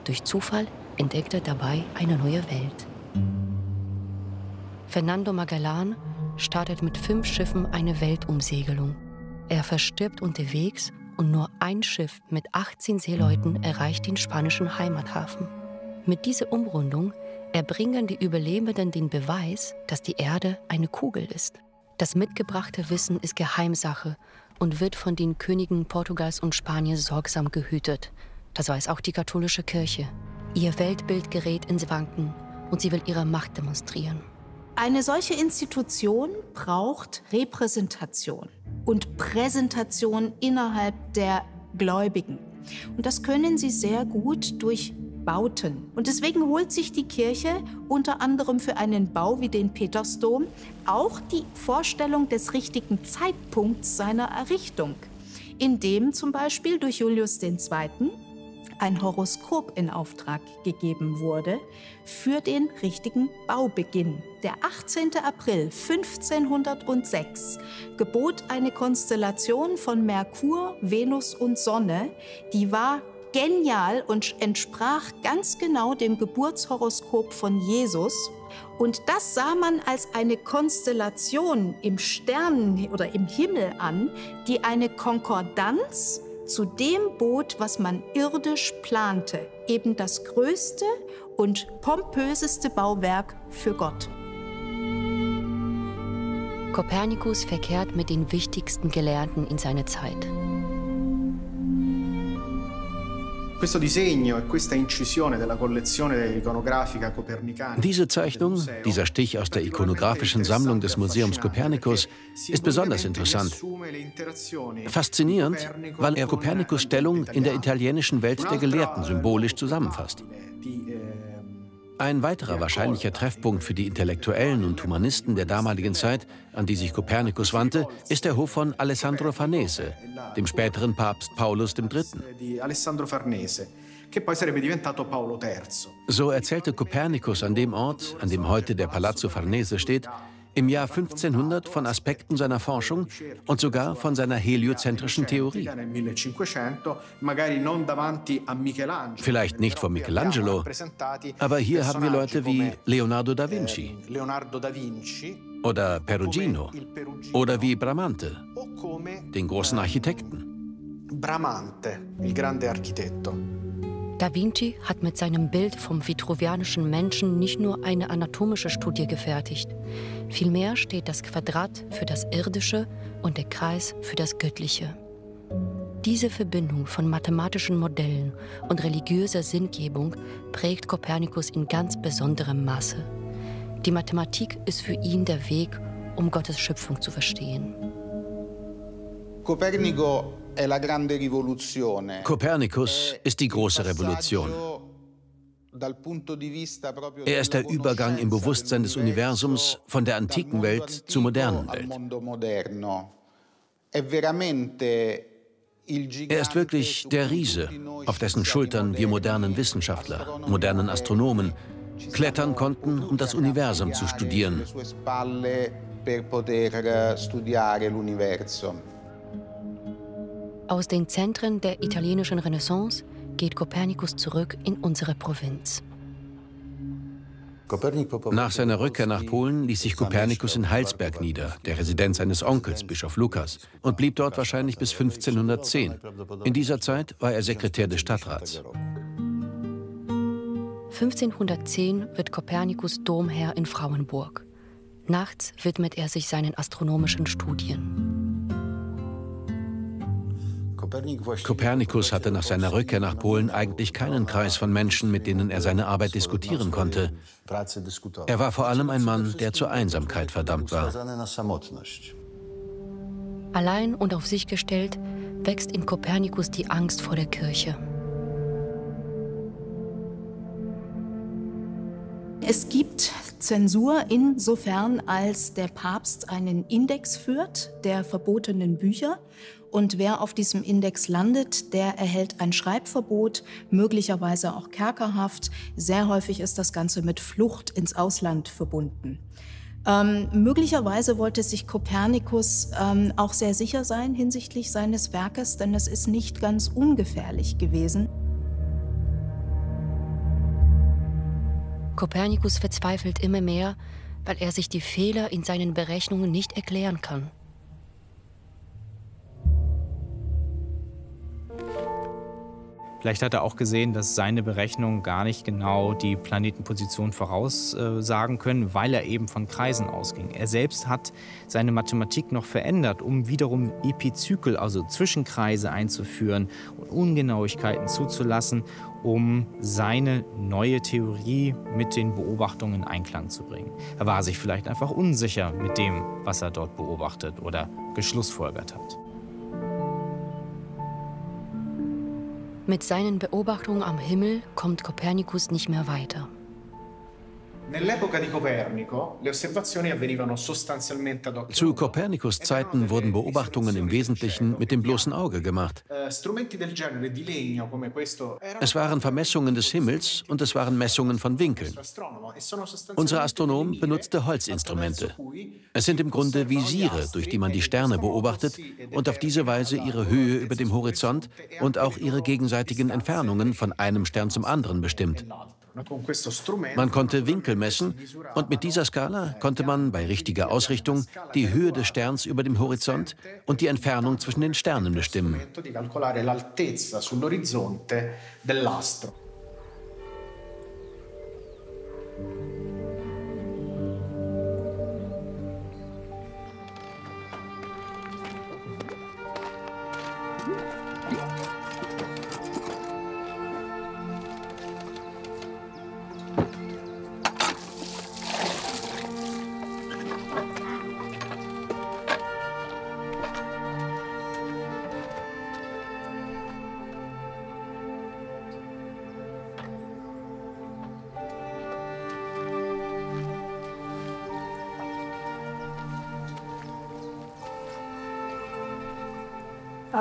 Durch Zufall entdeckt er dabei eine neue Welt. Fernando Magellan startet mit fünf Schiffen eine Weltumsegelung. Er verstirbt unterwegs und nur ein Schiff mit 18 Seeleuten erreicht den spanischen Heimathafen. Mit dieser Umrundung erbringen die Überlebenden den Beweis, dass die Erde eine Kugel ist. Das mitgebrachte Wissen ist Geheimsache und wird von den Königen Portugals und Spaniens sorgsam gehütet. Das weiß auch die katholische Kirche. Ihr Weltbild gerät ins Wanken und sie will ihre Macht demonstrieren. Eine solche Institution braucht Repräsentation und Präsentation innerhalb der Gläubigen. Und das können sie sehr gut durch Bauten. Und deswegen holt sich die Kirche unter anderem für einen Bau wie den Petersdom auch die Vorstellung des richtigen Zeitpunkts seiner Errichtung, indem zum Beispiel durch Julius II. Ein Horoskop in Auftrag gegeben wurde für den richtigen Baubeginn. Der 18. April 1506 gebot eine Konstellation von Merkur, Venus und Sonne, die war genial und entsprach ganz genau dem Geburtshoroskop von Jesus. Und das sah man als eine Konstellation im Stern oder im Himmel an, die eine Konkordanz zu dem bot, was man irdisch plante, eben das größte und pompöseste Bauwerk für Gott. Kopernikus verkehrt mit den wichtigsten Gelehrten in seiner Zeit. Questo disegno e questa incisione della collezione iconografica copernicana Diese Zeichnung, dieser Stich aus der ikonografischen Sammlung des Museums Kopernikus, ist besonders interessant. Faszinierend, weil er Kopernikus Stellung in der italienischen Welt der Gelehrten symbolisch zusammenfasst. Ein weiterer wahrscheinlicher Treffpunkt für die Intellektuellen und Humanisten der damaligen Zeit, an die sich Kopernikus wandte, ist der Hof von Alessandro Farnese, dem späteren Papst Paulus III. So erzählte Kopernikus an dem Ort, an dem heute der Palazzo Farnese steht, im Jahr 1500 von Aspekten seiner Forschung und sogar von seiner heliozentrischen Theorie. Vielleicht nicht von Michelangelo, aber hier haben wir Leute wie Leonardo da Vinci oder Perugino oder wie Bramante, den großen Architekten. Bramante, il grande architetto. Da Vinci hat mit seinem Bild vom vitruvianischen Menschen nicht nur eine anatomische Studie gefertigt. Vielmehr steht das Quadrat für das Irdische und der Kreis für das Göttliche. Diese Verbindung von mathematischen Modellen und religiöser Sinngebung prägt Kopernikus in ganz besonderem Maße. Die Mathematik ist für ihn der Weg, um Gottes Schöpfung zu verstehen. Kopernikus ist die große Revolution. Er ist der Übergang im Bewusstsein des Universums von der antiken Welt zur modernen Welt. Er ist wirklich der Riese, auf dessen Schultern wir modernen Wissenschaftler, modernen Astronomen klettern konnten, um das Universum zu studieren. Aus den Zentren der italienischen Renaissance geht Kopernikus zurück in unsere Provinz. Nach seiner Rückkehr nach Polen ließ sich Kopernikus in Heilsberg nieder, der Residenz seines Onkels, Bischof Lukas, und blieb dort wahrscheinlich bis 1510. In dieser Zeit war er Sekretär des Stadtrats. 1510 wird Kopernikus Domherr in Frauenburg. Nachts widmet er sich seinen astronomischen Studien. Kopernikus hatte nach seiner Rückkehr nach Polen eigentlich keinen Kreis von Menschen, mit denen er seine Arbeit diskutieren konnte. Er war vor allem ein Mann, der zur Einsamkeit verdammt war. Allein und auf sich gestellt wächst in Kopernikus die Angst vor der Kirche. Es gibt Zensur insofern, als der Papst einen Index führt der verbotenen Bücher und wer auf diesem Index landet, der erhält ein Schreibverbot, möglicherweise auch Kerkerhaft. Sehr häufig ist das Ganze mit Flucht ins Ausland verbunden. Ähm, möglicherweise wollte sich Kopernikus ähm, auch sehr sicher sein hinsichtlich seines Werkes, denn es ist nicht ganz ungefährlich gewesen. Kopernikus verzweifelt immer mehr, weil er sich die Fehler in seinen Berechnungen nicht erklären kann. Vielleicht hat er auch gesehen, dass seine Berechnungen gar nicht genau die Planetenposition voraussagen können, weil er eben von Kreisen ausging. Er selbst hat seine Mathematik noch verändert, um wiederum Epizykel, also Zwischenkreise einzuführen und Ungenauigkeiten zuzulassen, um seine neue Theorie mit den Beobachtungen in Einklang zu bringen. Er war sich vielleicht einfach unsicher mit dem, was er dort beobachtet oder geschlussfolgert hat. Mit seinen Beobachtungen am Himmel kommt Kopernikus nicht mehr weiter. Zu Kopernikus Zeiten wurden Beobachtungen im Wesentlichen mit dem bloßen Auge gemacht. Eh, es waren Vermessungen des Himmels und es waren Messungen von Winkeln. Unser Astronom benutzte Holzinstrumente. Es sind im Grunde Visiere, durch die man die Sterne beobachtet und auf diese Weise ihre Höhe über dem Horizont und auch ihre gegenseitigen Entfernungen von einem Stern zum anderen bestimmt. Man konnte Winkel messen und mit dieser Skala konnte man bei richtiger Ausrichtung die Höhe des Sterns über dem Horizont und die Entfernung zwischen den Sternen bestimmen.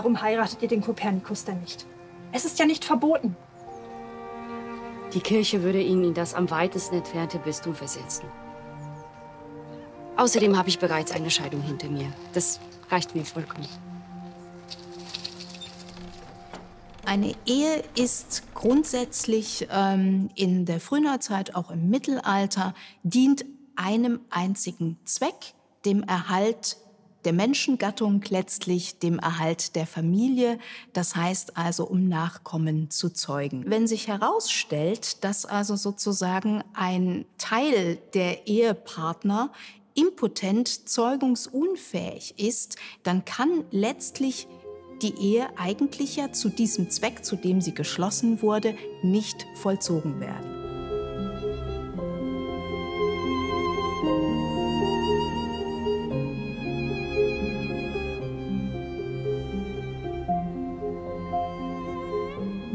Warum heiratet ihr den Kopernikus denn nicht? Es ist ja nicht verboten. Die Kirche würde ihn in das am weitesten entfernte Bistum versetzen. Außerdem habe ich bereits eine Scheidung hinter mir. Das reicht mir vollkommen. Eine Ehe ist grundsätzlich ähm, in der Frühneuzeit, auch im Mittelalter, dient einem einzigen Zweck, dem Erhalt der Menschengattung letztlich dem Erhalt der Familie, das heißt also um Nachkommen zu zeugen. Wenn sich herausstellt, dass also sozusagen ein Teil der Ehepartner impotent zeugungsunfähig ist, dann kann letztlich die Ehe eigentlich ja zu diesem Zweck, zu dem sie geschlossen wurde, nicht vollzogen werden.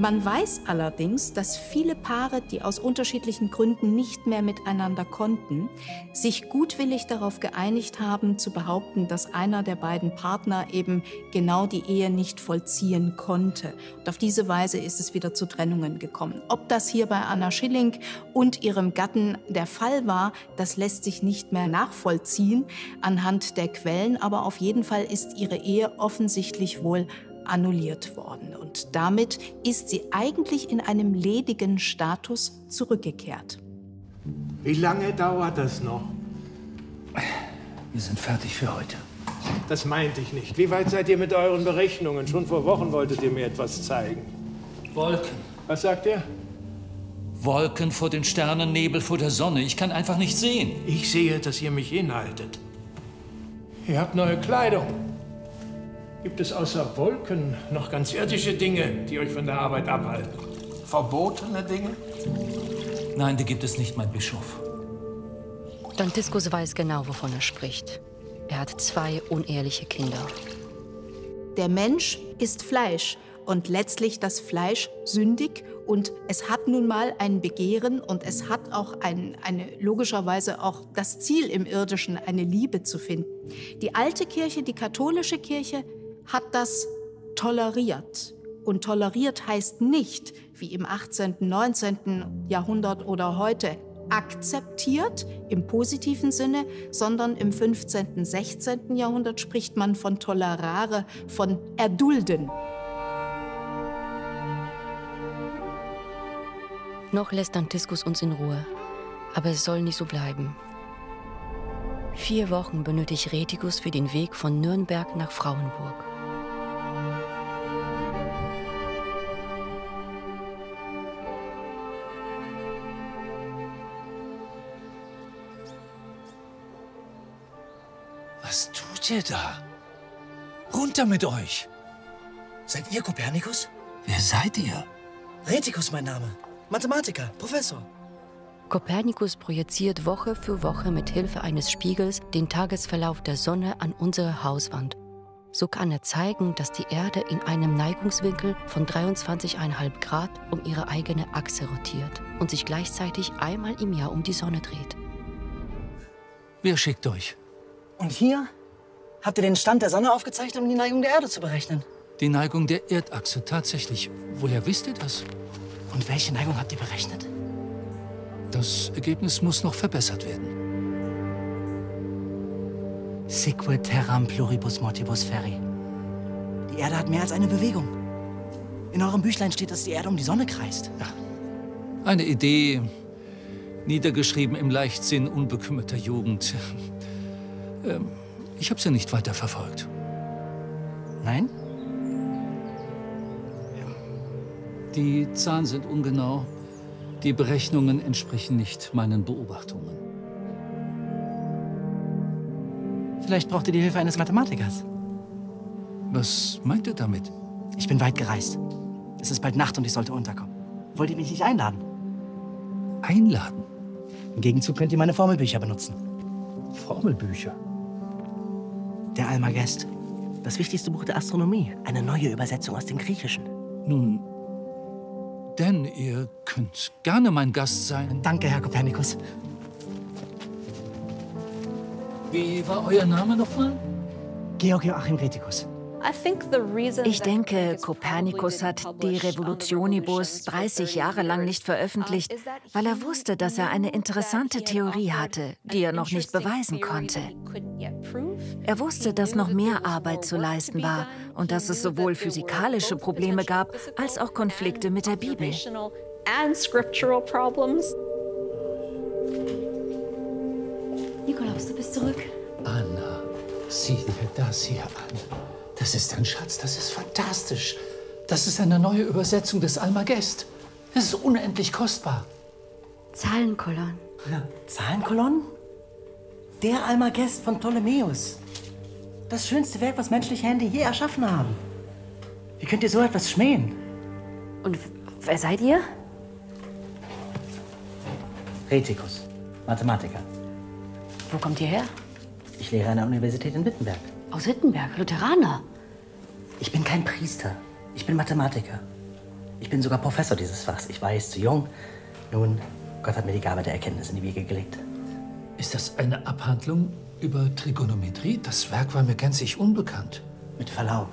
Man weiß allerdings, dass viele Paare, die aus unterschiedlichen Gründen nicht mehr miteinander konnten, sich gutwillig darauf geeinigt haben, zu behaupten, dass einer der beiden Partner eben genau die Ehe nicht vollziehen konnte. Und auf diese Weise ist es wieder zu Trennungen gekommen. Ob das hier bei Anna Schilling und ihrem Gatten der Fall war, das lässt sich nicht mehr nachvollziehen anhand der Quellen, aber auf jeden Fall ist ihre Ehe offensichtlich wohl annulliert worden. Und damit ist sie eigentlich in einem ledigen Status zurückgekehrt. Wie lange dauert das noch? Wir sind fertig für heute. Das meinte ich nicht. Wie weit seid ihr mit euren Berechnungen? Schon vor Wochen wolltet ihr mir etwas zeigen. Wolken. Was sagt ihr? Wolken vor den Sternen, Nebel vor der Sonne. Ich kann einfach nicht sehen. Ich sehe, dass ihr mich hinhaltet. Ihr habt neue Kleidung. Gibt es außer Wolken noch ganz irdische Dinge, die euch von der Arbeit abhalten? Verbotene Dinge? Nein, die gibt es nicht, mein Bischof. Dantiskus weiß genau, wovon er spricht. Er hat zwei unehrliche Kinder. Der Mensch ist Fleisch und letztlich das Fleisch sündig und es hat nun mal ein Begehren und es hat auch ein, eine, logischerweise auch das Ziel im Irdischen, eine Liebe zu finden. Die alte Kirche, die katholische Kirche, hat das toleriert. Und toleriert heißt nicht, wie im 18., 19. Jahrhundert oder heute, akzeptiert im positiven Sinne, sondern im 15., 16. Jahrhundert spricht man von tolerare, von erdulden. Noch lässt Antiskus uns in Ruhe, aber es soll nicht so bleiben. Vier Wochen benötigt Retikus für den Weg von Nürnberg nach Frauenburg. Was tut ihr da? Runter mit euch! Seid ihr Kopernikus? Wer seid ihr? Retikus mein Name. Mathematiker, Professor. Kopernikus projiziert Woche für Woche mit Hilfe eines Spiegels den Tagesverlauf der Sonne an unsere Hauswand. So kann er zeigen, dass die Erde in einem Neigungswinkel von 23,5 Grad um ihre eigene Achse rotiert und sich gleichzeitig einmal im Jahr um die Sonne dreht. Wer schickt euch? Und hier habt ihr den Stand der Sonne aufgezeichnet, um die Neigung der Erde zu berechnen. Die Neigung der Erdachse, tatsächlich. Woher wisst ihr das? Und welche Neigung habt ihr berechnet? Das Ergebnis muss noch verbessert werden. Sique terram pluribus mortibus ferri. Die Erde hat mehr als eine Bewegung. In eurem Büchlein steht, dass die Erde um die Sonne kreist. Ja. Eine Idee, niedergeschrieben im Leichtsinn unbekümmerter Jugend. Ähm, ich habe sie nicht weiter verfolgt. Nein? Die Zahlen sind ungenau. Die Berechnungen entsprechen nicht meinen Beobachtungen. Vielleicht braucht ihr die Hilfe eines Mathematikers. Was meint ihr damit? Ich bin weit gereist. Es ist bald Nacht und ich sollte unterkommen. Wollt ihr mich nicht einladen? Einladen? Im Gegenzug könnt ihr meine Formelbücher benutzen. Formelbücher? Der Almagest. Das wichtigste Buch der Astronomie. Eine neue Übersetzung aus dem Griechischen. Nun, denn ihr könnt gerne mein Gast sein. Danke, Herr Kopernikus. Wie war euer Name nochmal? Georg Joachim Retikus. Ich denke, Kopernikus hat die Revolutionibus 30 Jahre lang nicht veröffentlicht, weil er wusste, dass er eine interessante Theorie hatte, die er noch nicht beweisen konnte. Er wusste, dass noch mehr Arbeit zu leisten war und dass es sowohl physikalische Probleme gab, als auch Konflikte mit der Bibel. Nikolaus, du bist zurück. Anna, sieh dir das hier an. Das ist ein Schatz, das ist fantastisch. Das ist eine neue Übersetzung des Almagest. Das ist unendlich kostbar. Zahlenkolonnen. Ja, Zahlenkolonnen? Der Almagest von Ptolemäus. Das schönste Werk, was menschliche Hände je erschaffen haben. Wie könnt ihr so etwas schmähen? Und wer seid ihr? Retikus, Mathematiker. Wo kommt ihr her? Ich lehre an der Universität in Wittenberg. Aus Wittenberg, Lutheraner. Ich bin kein Priester. Ich bin Mathematiker. Ich bin sogar Professor dieses Fachs. Ich weiß, zu jung. Nun, Gott hat mir die Gabe der Erkenntnis in die Wiege gelegt. Ist das eine Abhandlung über Trigonometrie? Das Werk war mir gänzlich unbekannt. Mit Verlaub.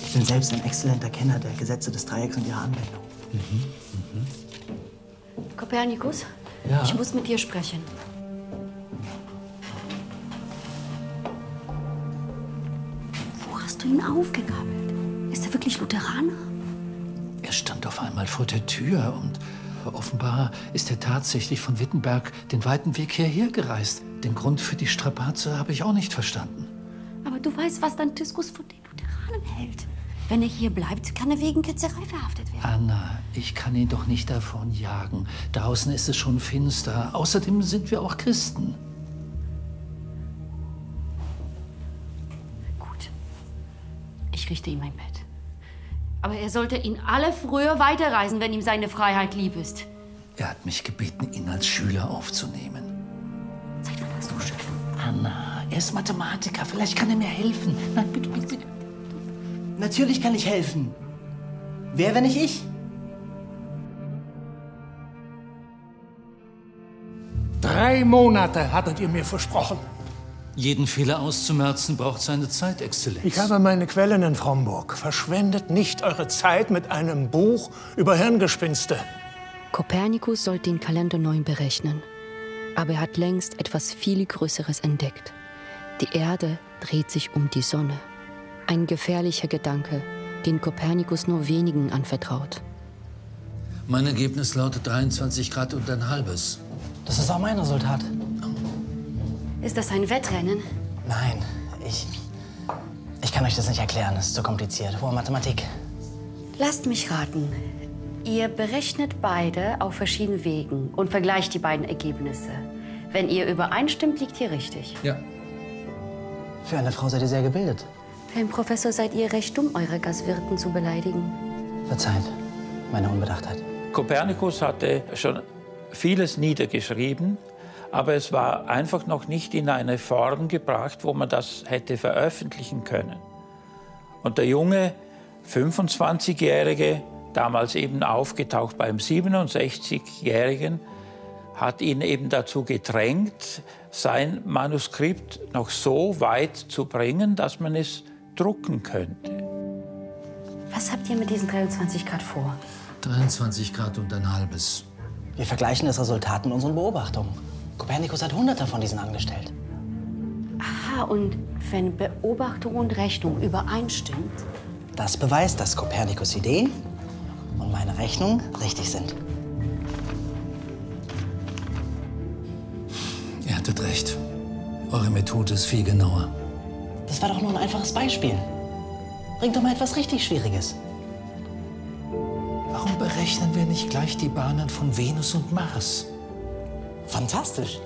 Ich bin selbst ein exzellenter Kenner der Gesetze des Dreiecks und ihrer Anwendung. Mhm. Mhm. Kopernikus, ja? ich muss mit dir sprechen. Ihn aufgegabelt? Ist er wirklich Lutheraner? Er stand auf einmal vor der Tür und offenbar ist er tatsächlich von Wittenberg den weiten Weg hierher gereist. Den Grund für die Strapaze habe ich auch nicht verstanden. Aber du weißt, was Dantiskus von den Lutheranen hält. Wenn er hier bleibt, kann er wegen Ketzerei verhaftet werden. Anna, ich kann ihn doch nicht davon jagen. Draußen ist es schon finster. Außerdem sind wir auch Christen. Ich richte ihm ein Bett. Aber er sollte ihn alle früher weiterreisen, wenn ihm seine Freiheit lieb ist. Er hat mich gebeten, ihn als Schüler aufzunehmen. Seit wann hast du Schüler? Anna, er ist Mathematiker. Vielleicht kann er mir helfen. Nein, bitte, bitte. Natürlich kann ich helfen. Wer, wenn nicht ich? Drei Monate hattet ihr mir versprochen. Jeden Fehler auszumerzen braucht seine Zeit, Exzellenz. Ich habe meine Quellen in Fromburg. Verschwendet nicht eure Zeit mit einem Buch über Hirngespinste. Kopernikus soll den Kalender neu berechnen. Aber er hat längst etwas viel Größeres entdeckt. Die Erde dreht sich um die Sonne. Ein gefährlicher Gedanke, den Kopernikus nur wenigen anvertraut. Mein Ergebnis lautet 23 Grad und ein halbes. Das ist auch mein Resultat. Ist das ein Wettrennen? Nein, ich. Ich kann euch das nicht erklären. Es ist zu kompliziert. Hohe Mathematik. Lasst mich raten. Ihr berechnet beide auf verschiedenen Wegen und vergleicht die beiden Ergebnisse. Wenn ihr übereinstimmt, liegt ihr richtig. Ja. Für eine Frau seid ihr sehr gebildet. Für einen Professor seid ihr recht dumm, eure Gastwirten zu beleidigen. Verzeiht meine Unbedachtheit. Kopernikus hatte schon vieles niedergeschrieben, aber es war einfach noch nicht in eine Form gebracht, wo man das hätte veröffentlichen können. Und der junge 25-Jährige, damals eben aufgetaucht beim 67-Jährigen, hat ihn eben dazu gedrängt, sein Manuskript noch so weit zu bringen, dass man es drucken könnte. Was habt ihr mit diesen 23 Grad vor? 23 Grad und ein halbes. Wir vergleichen das Resultat mit unseren Beobachtungen. Kopernikus hat hunderte von diesen angestellt. Aha, und wenn Beobachtung und Rechnung übereinstimmt? Das beweist, dass Kopernikus Ideen und meine Rechnung richtig sind. Ihr hattet recht. Eure Methode ist viel genauer. Das war doch nur ein einfaches Beispiel. Bringt doch mal etwas richtig Schwieriges. Warum berechnen wir nicht gleich die Bahnen von Venus und Mars? Fantastisch.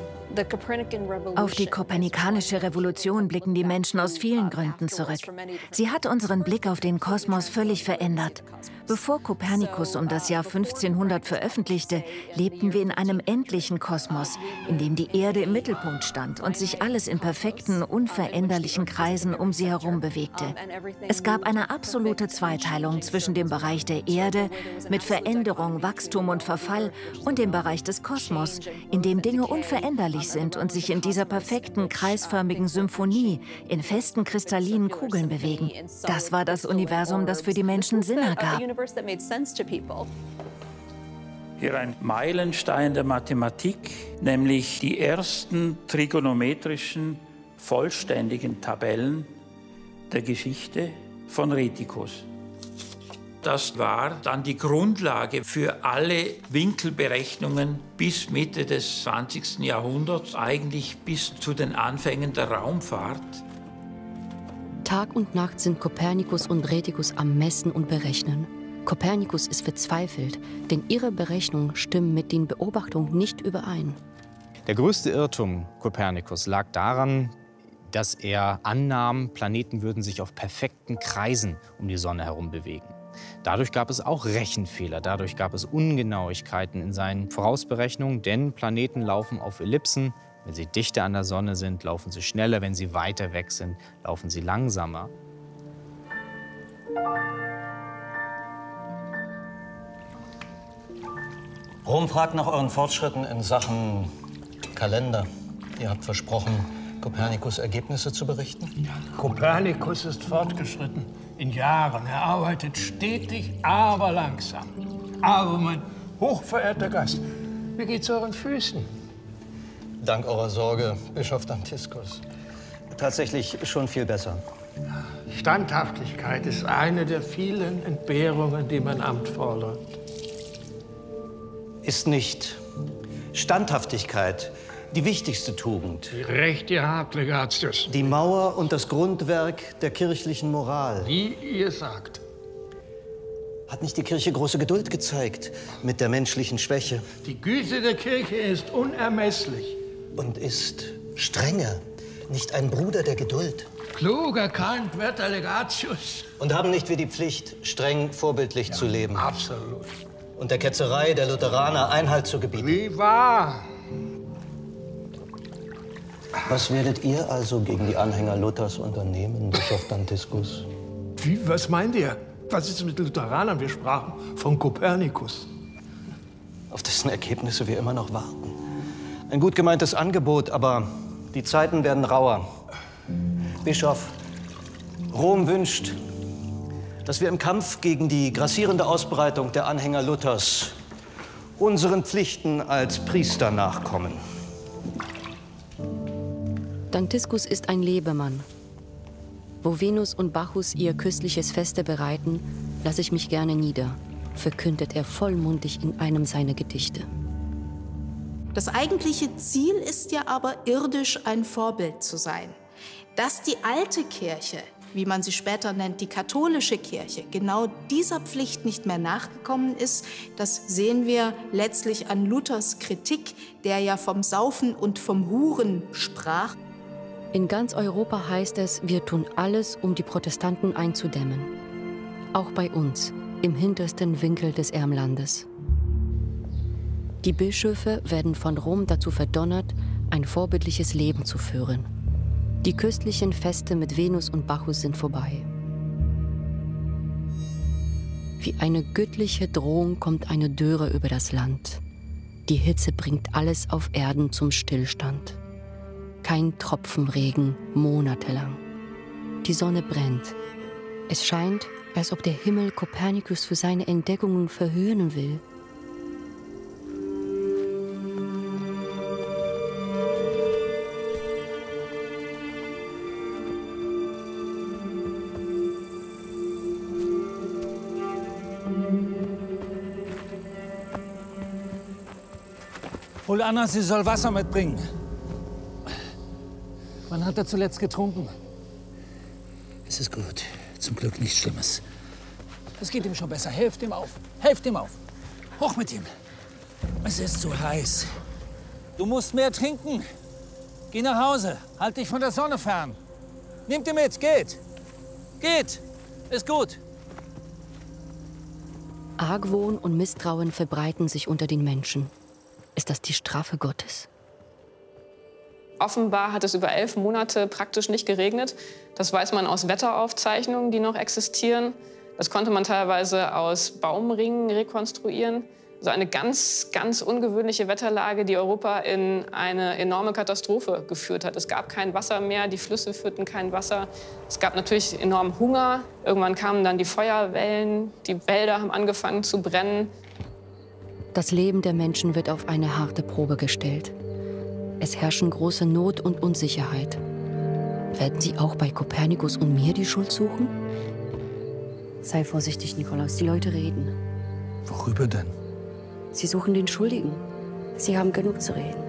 Auf die kopernikanische Revolution blicken die Menschen aus vielen Gründen zurück. Sie hat unseren Blick auf den Kosmos völlig verändert. Bevor Kopernikus um das Jahr 1500 veröffentlichte, lebten wir in einem endlichen Kosmos, in dem die Erde im Mittelpunkt stand und sich alles in perfekten, unveränderlichen Kreisen um sie herum bewegte. Es gab eine absolute Zweiteilung zwischen dem Bereich der Erde mit Veränderung, Wachstum und Verfall und dem Bereich des Kosmos, in dem Dinge unveränderlich sind und sich in dieser perfekten, kreisförmigen Symphonie in festen kristallinen Kugeln bewegen. Das war das Universum, das für die Menschen Sinn ergab. Hier ein Meilenstein der Mathematik, nämlich die ersten trigonometrischen vollständigen Tabellen der Geschichte von Retikus. Das war dann die Grundlage für alle Winkelberechnungen bis Mitte des 20. Jahrhunderts, eigentlich bis zu den Anfängen der Raumfahrt. Tag und Nacht sind Kopernikus und Retikus am Messen und Berechnen. Kopernikus ist verzweifelt, denn ihre Berechnungen stimmen mit den Beobachtungen nicht überein. Der größte Irrtum Kopernikus lag daran, dass er annahm, Planeten würden sich auf perfekten Kreisen um die Sonne herum bewegen. Dadurch gab es auch Rechenfehler, dadurch gab es Ungenauigkeiten in seinen Vorausberechnungen, denn Planeten laufen auf Ellipsen. Wenn sie dichter an der Sonne sind, laufen sie schneller, wenn sie weiter weg sind, laufen sie langsamer. Rom fragt nach euren Fortschritten in Sachen Kalender. Ihr habt versprochen, Kopernikus Ergebnisse zu berichten? Kopernikus ist fortgeschritten in Jahren. Er arbeitet stetig, aber langsam. Aber mein hochverehrter Gast, wie geht's euren Füßen? Dank eurer Sorge, Bischof Dantiskus. Tatsächlich schon viel besser. Standhaftigkeit ist eine der vielen Entbehrungen, die mein Amt fordert. Ist nicht Standhaftigkeit die wichtigste Tugend? Die Recht ihr habt, Legatius. Die Mauer und das Grundwerk der kirchlichen Moral. Wie ihr sagt. Hat nicht die Kirche große Geduld gezeigt mit der menschlichen Schwäche? Die Güte der Kirche ist unermesslich. Und ist strenge, nicht ein Bruder der Geduld. Klug erkannt, werter Legatius. Und haben nicht wir die Pflicht, streng vorbildlich ja, zu leben? Absolut. Und der Ketzerei der Lutheraner Einhalt zu gebieten? Wie wahr? Was werdet ihr also gegen die Anhänger Luthers unternehmen, Bischof Dantiskus? Wie, was meint ihr? Was ist mit Lutheranern? Wir sprachen von Kopernikus. Auf dessen Ergebnisse wir immer noch warten. Ein gut gemeintes Angebot, aber die Zeiten werden rauer. Bischof, Rom wünscht, dass wir im Kampf gegen die grassierende Ausbreitung der Anhänger Luthers unseren Pflichten als Priester nachkommen. Dantiskus ist ein Lebemann. Wo Venus und Bacchus ihr köstliches Feste bereiten, lasse ich mich gerne nieder, verkündet er vollmundig in einem seiner Gedichte. Das eigentliche Ziel ist ja aber, irdisch ein Vorbild zu sein. Dass die alte Kirche, wie man sie später nennt, die katholische Kirche, genau dieser Pflicht nicht mehr nachgekommen ist, das sehen wir letztlich an Luthers Kritik, der ja vom Saufen und vom Huren sprach. In ganz Europa heißt es, wir tun alles, um die Protestanten einzudämmen. Auch bei uns, im hintersten Winkel des Ermlandes. Die Bischöfe werden von Rom dazu verdonnert, ein vorbildliches Leben zu führen. Die köstlichen Feste mit Venus und Bacchus sind vorbei. Wie eine göttliche Drohung kommt eine Dürre über das Land. Die Hitze bringt alles auf Erden zum Stillstand. Kein Tropfen Regen monatelang. Die Sonne brennt. Es scheint, als ob der Himmel Kopernikus für seine Entdeckungen verhöhnen will. Anna, sie soll Wasser mitbringen. Wann hat er zuletzt getrunken? Es ist gut. Zum Glück nichts Schlimmes. Es geht ihm schon besser. Helft ihm auf. Helft ihm auf. Hoch mit ihm. Es ist zu heiß. Du musst mehr trinken. Geh nach Hause. Halt dich von der Sonne fern. Nehmt ihn mit. Geht. Geht. Ist gut. Argwohn und Misstrauen verbreiten sich unter den Menschen. Ist das die Strafe Gottes? Offenbar hat es über elf Monate praktisch nicht geregnet. Das weiß man aus Wetteraufzeichnungen, die noch existieren. Das konnte man teilweise aus Baumringen rekonstruieren. Also eine ganz, ganz ungewöhnliche Wetterlage, die Europa in eine enorme Katastrophe geführt hat. Es gab kein Wasser mehr, die Flüsse führten kein Wasser. Es gab natürlich enormen Hunger. Irgendwann kamen dann die Feuerwellen, die Wälder haben angefangen zu brennen. Das Leben der Menschen wird auf eine harte Probe gestellt. Es herrschen große Not und Unsicherheit. Werden Sie auch bei Kopernikus und mir die Schuld suchen? Sei vorsichtig, Nikolaus, die Leute reden. Worüber denn? Sie suchen den Schuldigen. Sie haben genug zu reden.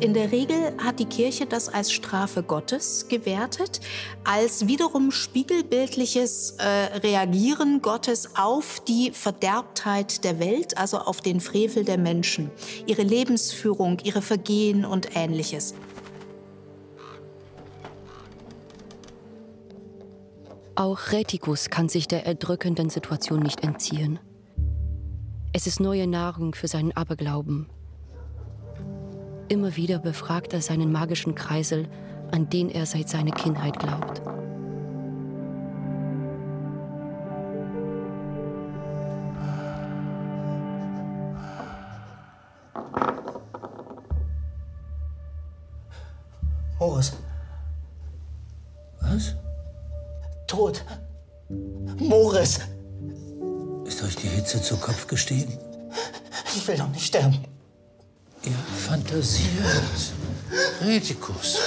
In der Regel hat die Kirche das als Strafe Gottes gewertet, als wiederum spiegelbildliches äh, Reagieren Gottes auf die Verderbtheit der Welt, also auf den Frevel der Menschen, ihre Lebensführung, ihre Vergehen und ähnliches. Auch Retikus kann sich der erdrückenden Situation nicht entziehen. Es ist neue Nahrung für seinen Aberglauben. Immer wieder befragt er seinen magischen Kreisel, an den er seit seiner Kindheit glaubt. Horus. Was? Tod. Morris. Ist euch die Hitze zu Kopf gestiegen? Ich will doch nicht sterben. Ihr fantasiert. Retikus.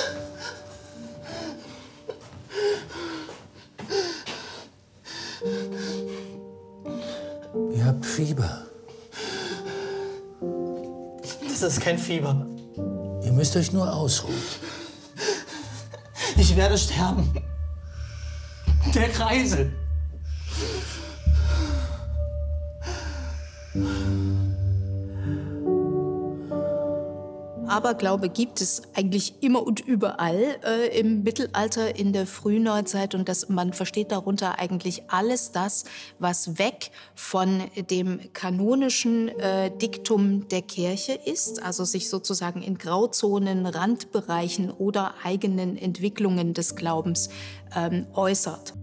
Ihr habt Fieber. Das ist kein Fieber. Ihr müsst euch nur ausruhen. Ich werde sterben. Der Kreisel. Aberglaube gibt es eigentlich immer und überall äh, im Mittelalter, in der Frühneuzeit. Und das, man versteht darunter eigentlich alles das, was weg von dem kanonischen äh, Diktum der Kirche ist, also sich sozusagen in Grauzonen, Randbereichen oder eigenen Entwicklungen des Glaubens ähm, äußert.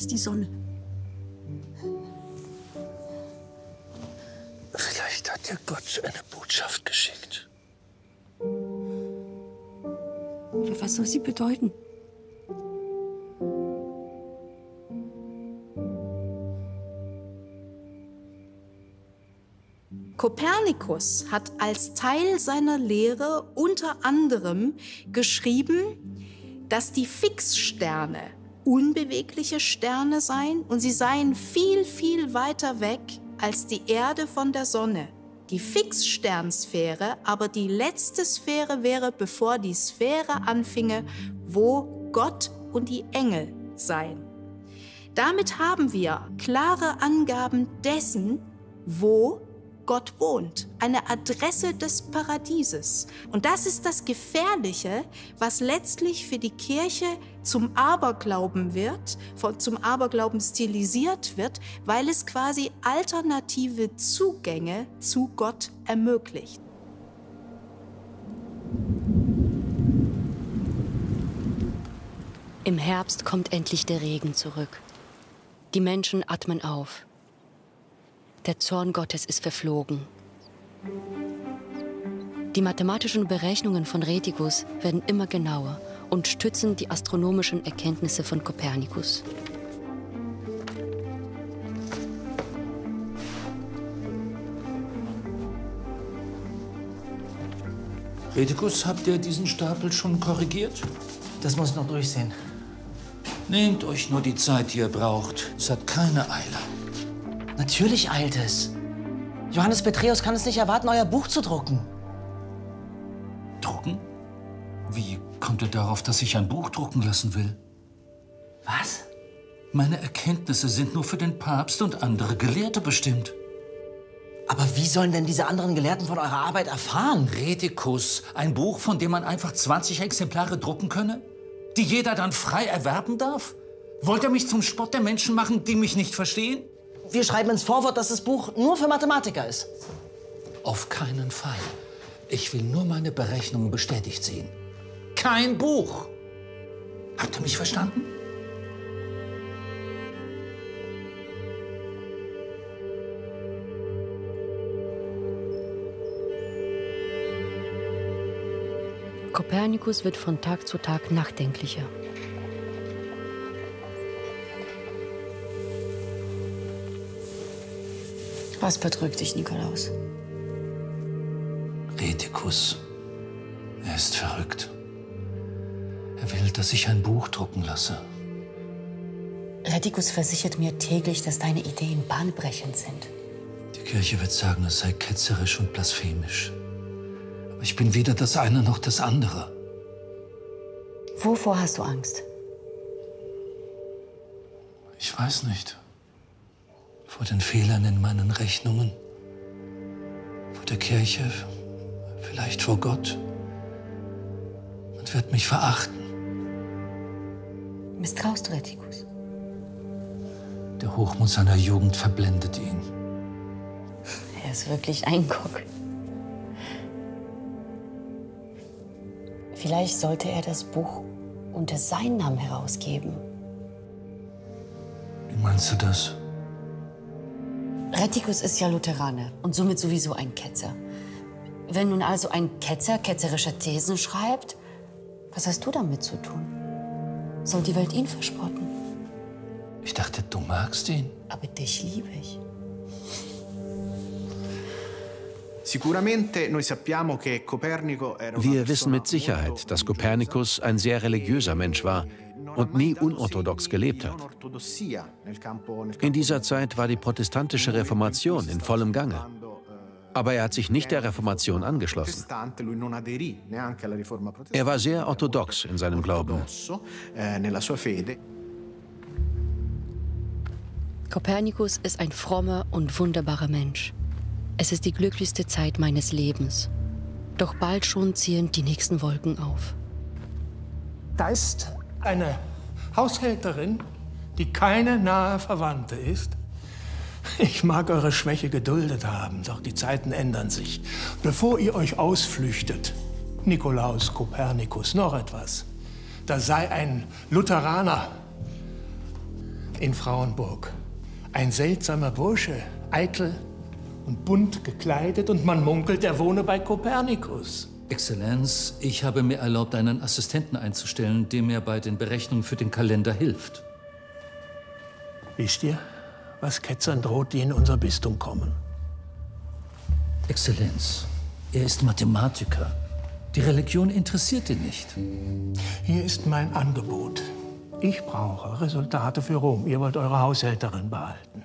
Als die Sonne. Vielleicht hat dir Gott eine Botschaft geschickt. Was soll sie bedeuten? Kopernikus hat als Teil seiner Lehre unter anderem geschrieben, dass die Fixsterne unbewegliche Sterne seien und sie seien viel, viel weiter weg als die Erde von der Sonne. Die Fixsternsphäre, aber die letzte Sphäre wäre, bevor die Sphäre anfinge, wo Gott und die Engel seien. Damit haben wir klare Angaben dessen, wo Gott wohnt, eine Adresse des Paradieses. Und das ist das Gefährliche, was letztlich für die Kirche zum Aberglauben wird, zum Aberglauben stilisiert wird, weil es quasi alternative Zugänge zu Gott ermöglicht. Im Herbst kommt endlich der Regen zurück. Die Menschen atmen auf. Der Zorn Gottes ist verflogen. Die mathematischen Berechnungen von Retikus werden immer genauer und stützen die astronomischen Erkenntnisse von Kopernikus. Retikus, habt ihr diesen Stapel schon korrigiert? Das muss ich noch durchsehen. Nehmt euch nur die Zeit, die ihr braucht. Es hat keine Eile. Natürlich eilt es. Johannes Peträus kann es nicht erwarten, euer Buch zu drucken. Drucken? Wie kommt ihr darauf, dass ich ein Buch drucken lassen will? Was? Meine Erkenntnisse sind nur für den Papst und andere Gelehrte bestimmt. Aber wie sollen denn diese anderen Gelehrten von eurer Arbeit erfahren? Retikus, ein Buch, von dem man einfach 20 Exemplare drucken könne? Die jeder dann frei erwerben darf? Wollt ihr mich zum Spott der Menschen machen, die mich nicht verstehen? Wir schreiben ins Vorwort, dass das Buch nur für Mathematiker ist. Auf keinen Fall. Ich will nur meine Berechnungen bestätigt sehen. Kein Buch. Habt ihr mich verstanden? Kopernikus wird von Tag zu Tag nachdenklicher. Was bedrückt dich, Nikolaus? Retikus. Er ist verrückt. Er will, dass ich ein Buch drucken lasse. Retikus versichert mir täglich, dass deine Ideen bahnbrechend sind. Die Kirche wird sagen, es sei ketzerisch und blasphemisch. Aber ich bin weder das eine noch das andere. Wovor hast du Angst? Ich weiß nicht. Vor den Fehlern in meinen Rechnungen. Vor der Kirche. Vielleicht vor Gott. Man wird mich verachten. Misstraust du Retikus? Der Hochmut seiner Jugend verblendet ihn. Er ist wirklich ein Cook. Vielleicht sollte er das Buch unter seinen Namen herausgeben. Wie meinst du das? Retikus ist ja Lutheraner und somit sowieso ein Ketzer. Wenn nun also ein Ketzer ketzerische Thesen schreibt, was hast du damit zu tun? Soll die Welt ihn verspotten? Ich dachte, du magst ihn. Aber dich liebe ich. Wir wissen mit Sicherheit, dass Kopernikus ein sehr religiöser Mensch war und nie unorthodox gelebt hat. In dieser Zeit war die protestantische Reformation in vollem Gange. Aber er hat sich nicht der Reformation angeschlossen. Er war sehr orthodox in seinem Glauben. Kopernikus ist ein frommer und wunderbarer Mensch. Es ist die glücklichste Zeit meines Lebens. Doch bald schon ziehen die nächsten Wolken auf. Da ist eine Haushälterin, die keine nahe Verwandte ist. Ich mag eure Schwäche geduldet haben, doch die Zeiten ändern sich. Bevor ihr euch ausflüchtet, Nikolaus Kopernikus, noch etwas. Da sei ein Lutheraner in Frauenburg. Ein seltsamer Bursche, eitel, und bunt gekleidet und man munkelt, er wohne bei Kopernikus. Exzellenz, ich habe mir erlaubt, einen Assistenten einzustellen, der mir bei den Berechnungen für den Kalender hilft. Wisst ihr, was Ketzern droht, die in unser Bistum kommen? Exzellenz, er ist Mathematiker. Die Religion interessiert ihn nicht. Hier ist mein Angebot. Ich brauche Resultate für Rom. Ihr wollt eure Haushälterin behalten.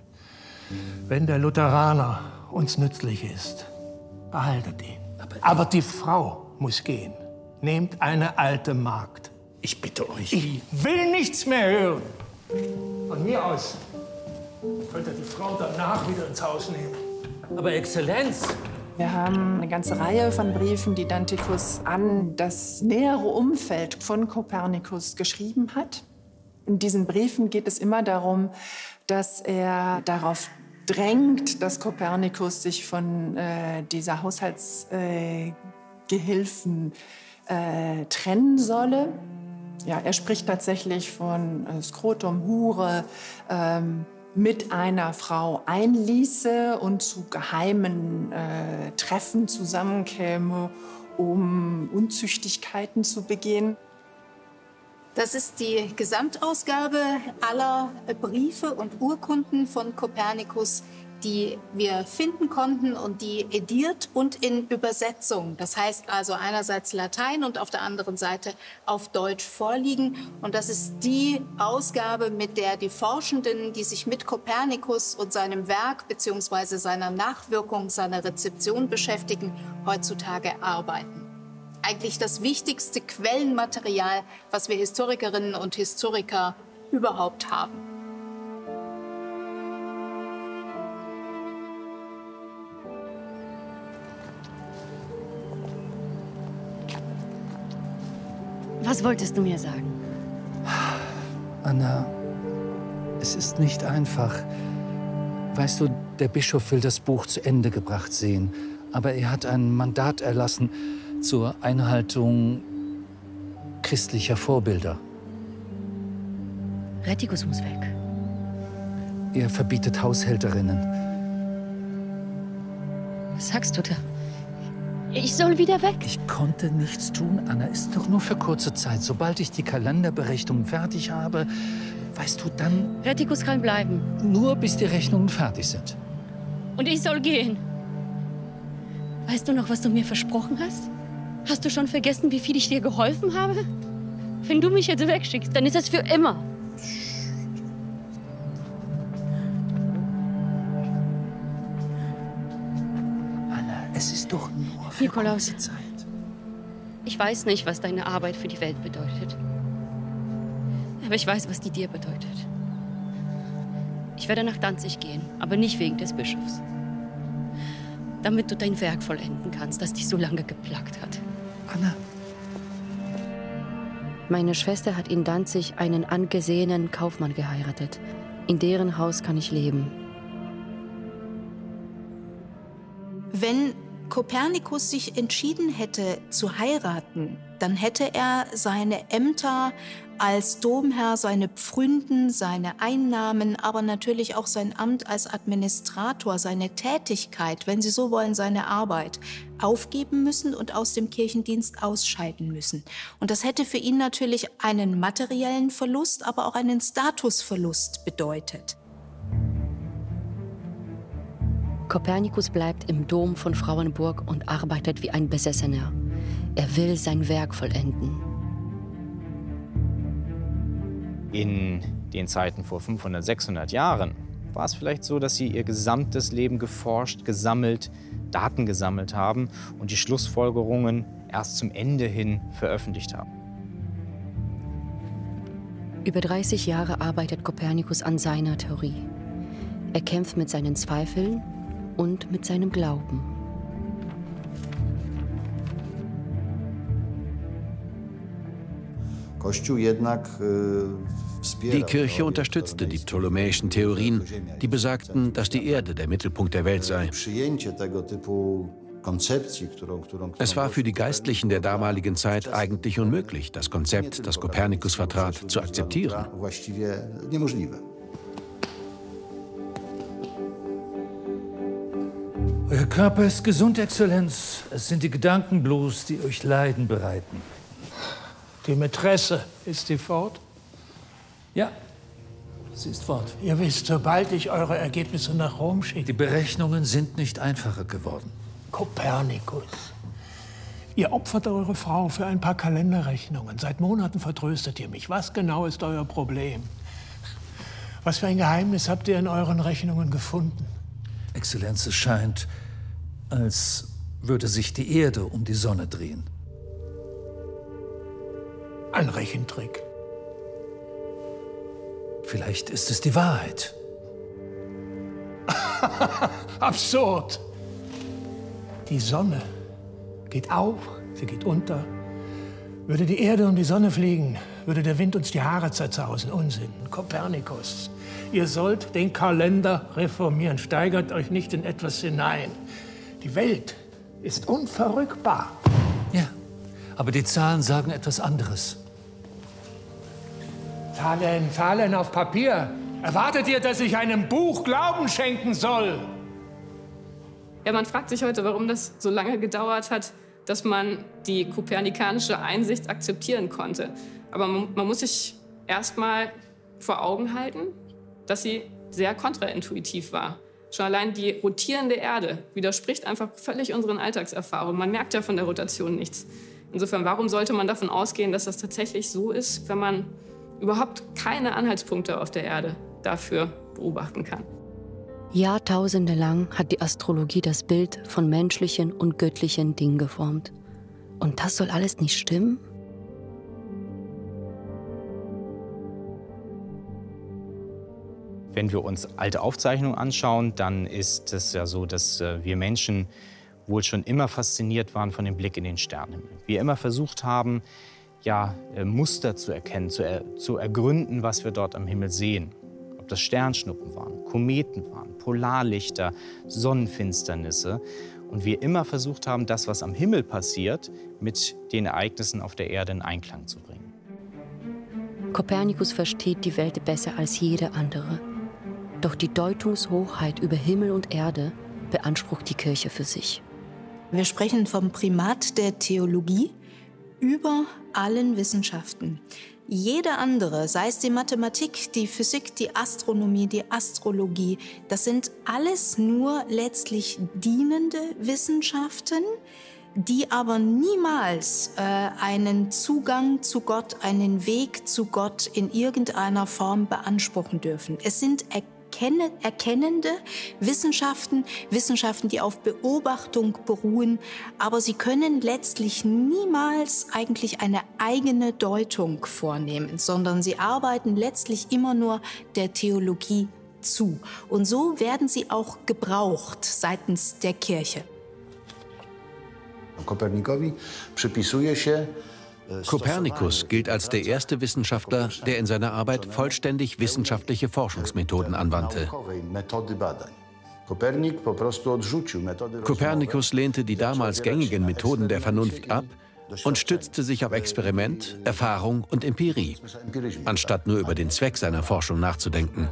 Wenn der Lutheraner uns nützlich ist, behaltet ihn. Aber, Aber die Frau muss gehen. Nehmt eine alte Magd. Ich bitte euch. Ich will nichts mehr hören. Von mir aus könnt ihr die Frau danach wieder ins Haus nehmen. Aber Exzellenz! Wir haben eine ganze Reihe von Briefen, die Dantikus an das nähere Umfeld von Kopernikus geschrieben hat. In diesen Briefen geht es immer darum, dass er darauf drängt, dass Kopernikus sich von äh, dieser Haushaltsgehilfen äh, äh, trennen solle. Ja, er spricht tatsächlich von äh, Skrotum, Hure, ähm, mit einer Frau einließe und zu geheimen äh, Treffen zusammenkäme, um Unzüchtigkeiten zu begehen. Das ist die Gesamtausgabe aller Briefe und Urkunden von Kopernikus, die wir finden konnten und die ediert und in Übersetzung, das heißt also einerseits Latein und auf der anderen Seite auf Deutsch vorliegen. Und das ist die Ausgabe, mit der die Forschenden, die sich mit Kopernikus und seinem Werk bzw. seiner Nachwirkung, seiner Rezeption beschäftigen, heutzutage arbeiten eigentlich das wichtigste Quellenmaterial, was wir Historikerinnen und Historiker überhaupt haben. Was wolltest du mir sagen? Anna, es ist nicht einfach. Weißt du, der Bischof will das Buch zu Ende gebracht sehen, aber er hat ein Mandat erlassen, zur Einhaltung christlicher Vorbilder. Retikus muss weg. Er verbietet Haushälterinnen. Was sagst du da? Ich soll wieder weg. Ich konnte nichts tun, Anna. Ist doch nur für kurze Zeit. Sobald ich die Kalenderberechnung fertig habe, weißt du, dann... Retikus kann bleiben. Nur bis die Rechnungen fertig sind. Und ich soll gehen. Weißt du noch, was du mir versprochen hast? Hast du schon vergessen, wie viel ich dir geholfen habe? Wenn du mich jetzt wegschickst, dann ist es für immer. Es ist doch nur für Nikolaus, kurze Zeit. Ich weiß nicht, was deine Arbeit für die Welt bedeutet. Aber ich weiß, was die dir bedeutet. Ich werde nach Danzig gehen, aber nicht wegen des Bischofs. Damit du dein Werk vollenden kannst, das dich so lange geplagt hat. Anna. Meine Schwester hat in Danzig einen angesehenen Kaufmann geheiratet. In deren Haus kann ich leben. Kopernikus sich entschieden hätte zu heiraten, dann hätte er seine Ämter als Domherr, seine Pfründen, seine Einnahmen, aber natürlich auch sein Amt als Administrator, seine Tätigkeit, wenn Sie so wollen, seine Arbeit, aufgeben müssen und aus dem Kirchendienst ausscheiden müssen. Und das hätte für ihn natürlich einen materiellen Verlust, aber auch einen Statusverlust bedeutet. Kopernikus bleibt im Dom von Frauenburg und arbeitet wie ein Besessener. Er will sein Werk vollenden. In den Zeiten vor 500, 600 Jahren war es vielleicht so, dass sie ihr gesamtes Leben geforscht, gesammelt, Daten gesammelt haben und die Schlussfolgerungen erst zum Ende hin veröffentlicht haben. Über 30 Jahre arbeitet Kopernikus an seiner Theorie. Er kämpft mit seinen Zweifeln und mit seinem Glauben. Die Kirche unterstützte die ptolemäischen Theorien, die besagten, dass die Erde der Mittelpunkt der Welt sei. Es war für die Geistlichen der damaligen Zeit eigentlich unmöglich, das Konzept, das Kopernikus vertrat, zu akzeptieren. Euer Körper ist gesund, Exzellenz. Es sind die Gedanken bloß, die euch Leiden bereiten. Die Mätresse, ist sie fort? Ja, sie ist fort. Ihr wisst, sobald ich eure Ergebnisse nach Rom schicke. Die Berechnungen sind nicht einfacher geworden. Kopernikus. Ihr opfert eure Frau für ein paar Kalenderrechnungen. Seit Monaten vertröstet ihr mich. Was genau ist euer Problem? Was für ein Geheimnis habt ihr in euren Rechnungen gefunden? Exzellenz, es scheint, als würde sich die Erde um die Sonne drehen. Ein Rechentrick. Vielleicht ist es die Wahrheit. Absurd. Die Sonne geht auf, sie geht unter. Würde die Erde um die Sonne fliegen, würde der Wind uns die Haare zerzausen. Unsinn. Kopernikus. Ihr sollt den Kalender reformieren. Steigert euch nicht in etwas hinein. Die Welt ist unverrückbar. Ja, aber die Zahlen sagen etwas anderes. Zahlen, Zahlen auf Papier. Erwartet ihr, dass ich einem Buch Glauben schenken soll? Ja, man fragt sich heute, warum das so lange gedauert hat, dass man die kopernikanische Einsicht akzeptieren konnte. Aber man, man muss sich erst mal vor Augen halten, dass sie sehr kontraintuitiv war. Schon allein die rotierende Erde widerspricht einfach völlig unseren Alltagserfahrungen. Man merkt ja von der Rotation nichts. Insofern, warum sollte man davon ausgehen, dass das tatsächlich so ist, wenn man überhaupt keine Anhaltspunkte auf der Erde dafür beobachten kann? Jahrtausende lang hat die Astrologie das Bild von menschlichen und göttlichen Dingen geformt. Und das soll alles nicht stimmen? Wenn wir uns alte Aufzeichnungen anschauen, dann ist es ja so, dass äh, wir Menschen wohl schon immer fasziniert waren von dem Blick in den Sternenhimmel. Wir immer versucht haben, ja, äh, Muster zu erkennen, zu, er, zu ergründen, was wir dort am Himmel sehen. Ob das Sternschnuppen waren, Kometen waren, Polarlichter, Sonnenfinsternisse. Und wir immer versucht haben, das, was am Himmel passiert, mit den Ereignissen auf der Erde in Einklang zu bringen. Kopernikus versteht die Welt besser als jede andere. Doch die Deutungshochheit über Himmel und Erde beansprucht die Kirche für sich. Wir sprechen vom Primat der Theologie über allen Wissenschaften. Jede andere, sei es die Mathematik, die Physik, die Astronomie, die Astrologie, das sind alles nur letztlich dienende Wissenschaften, die aber niemals äh, einen Zugang zu Gott, einen Weg zu Gott in irgendeiner Form beanspruchen dürfen. Es sind erkennende Wissenschaften, Wissenschaften, die auf Beobachtung beruhen, aber sie können letztlich niemals eigentlich eine eigene Deutung vornehmen, sondern sie arbeiten letztlich immer nur der Theologie zu. Und so werden sie auch gebraucht seitens der Kirche. Kopernikowi przypisuje się Kopernikus gilt als der erste Wissenschaftler, der in seiner Arbeit vollständig wissenschaftliche Forschungsmethoden anwandte. Kopernikus lehnte die damals gängigen Methoden der Vernunft ab und stützte sich auf Experiment, Erfahrung und Empirie, anstatt nur über den Zweck seiner Forschung nachzudenken.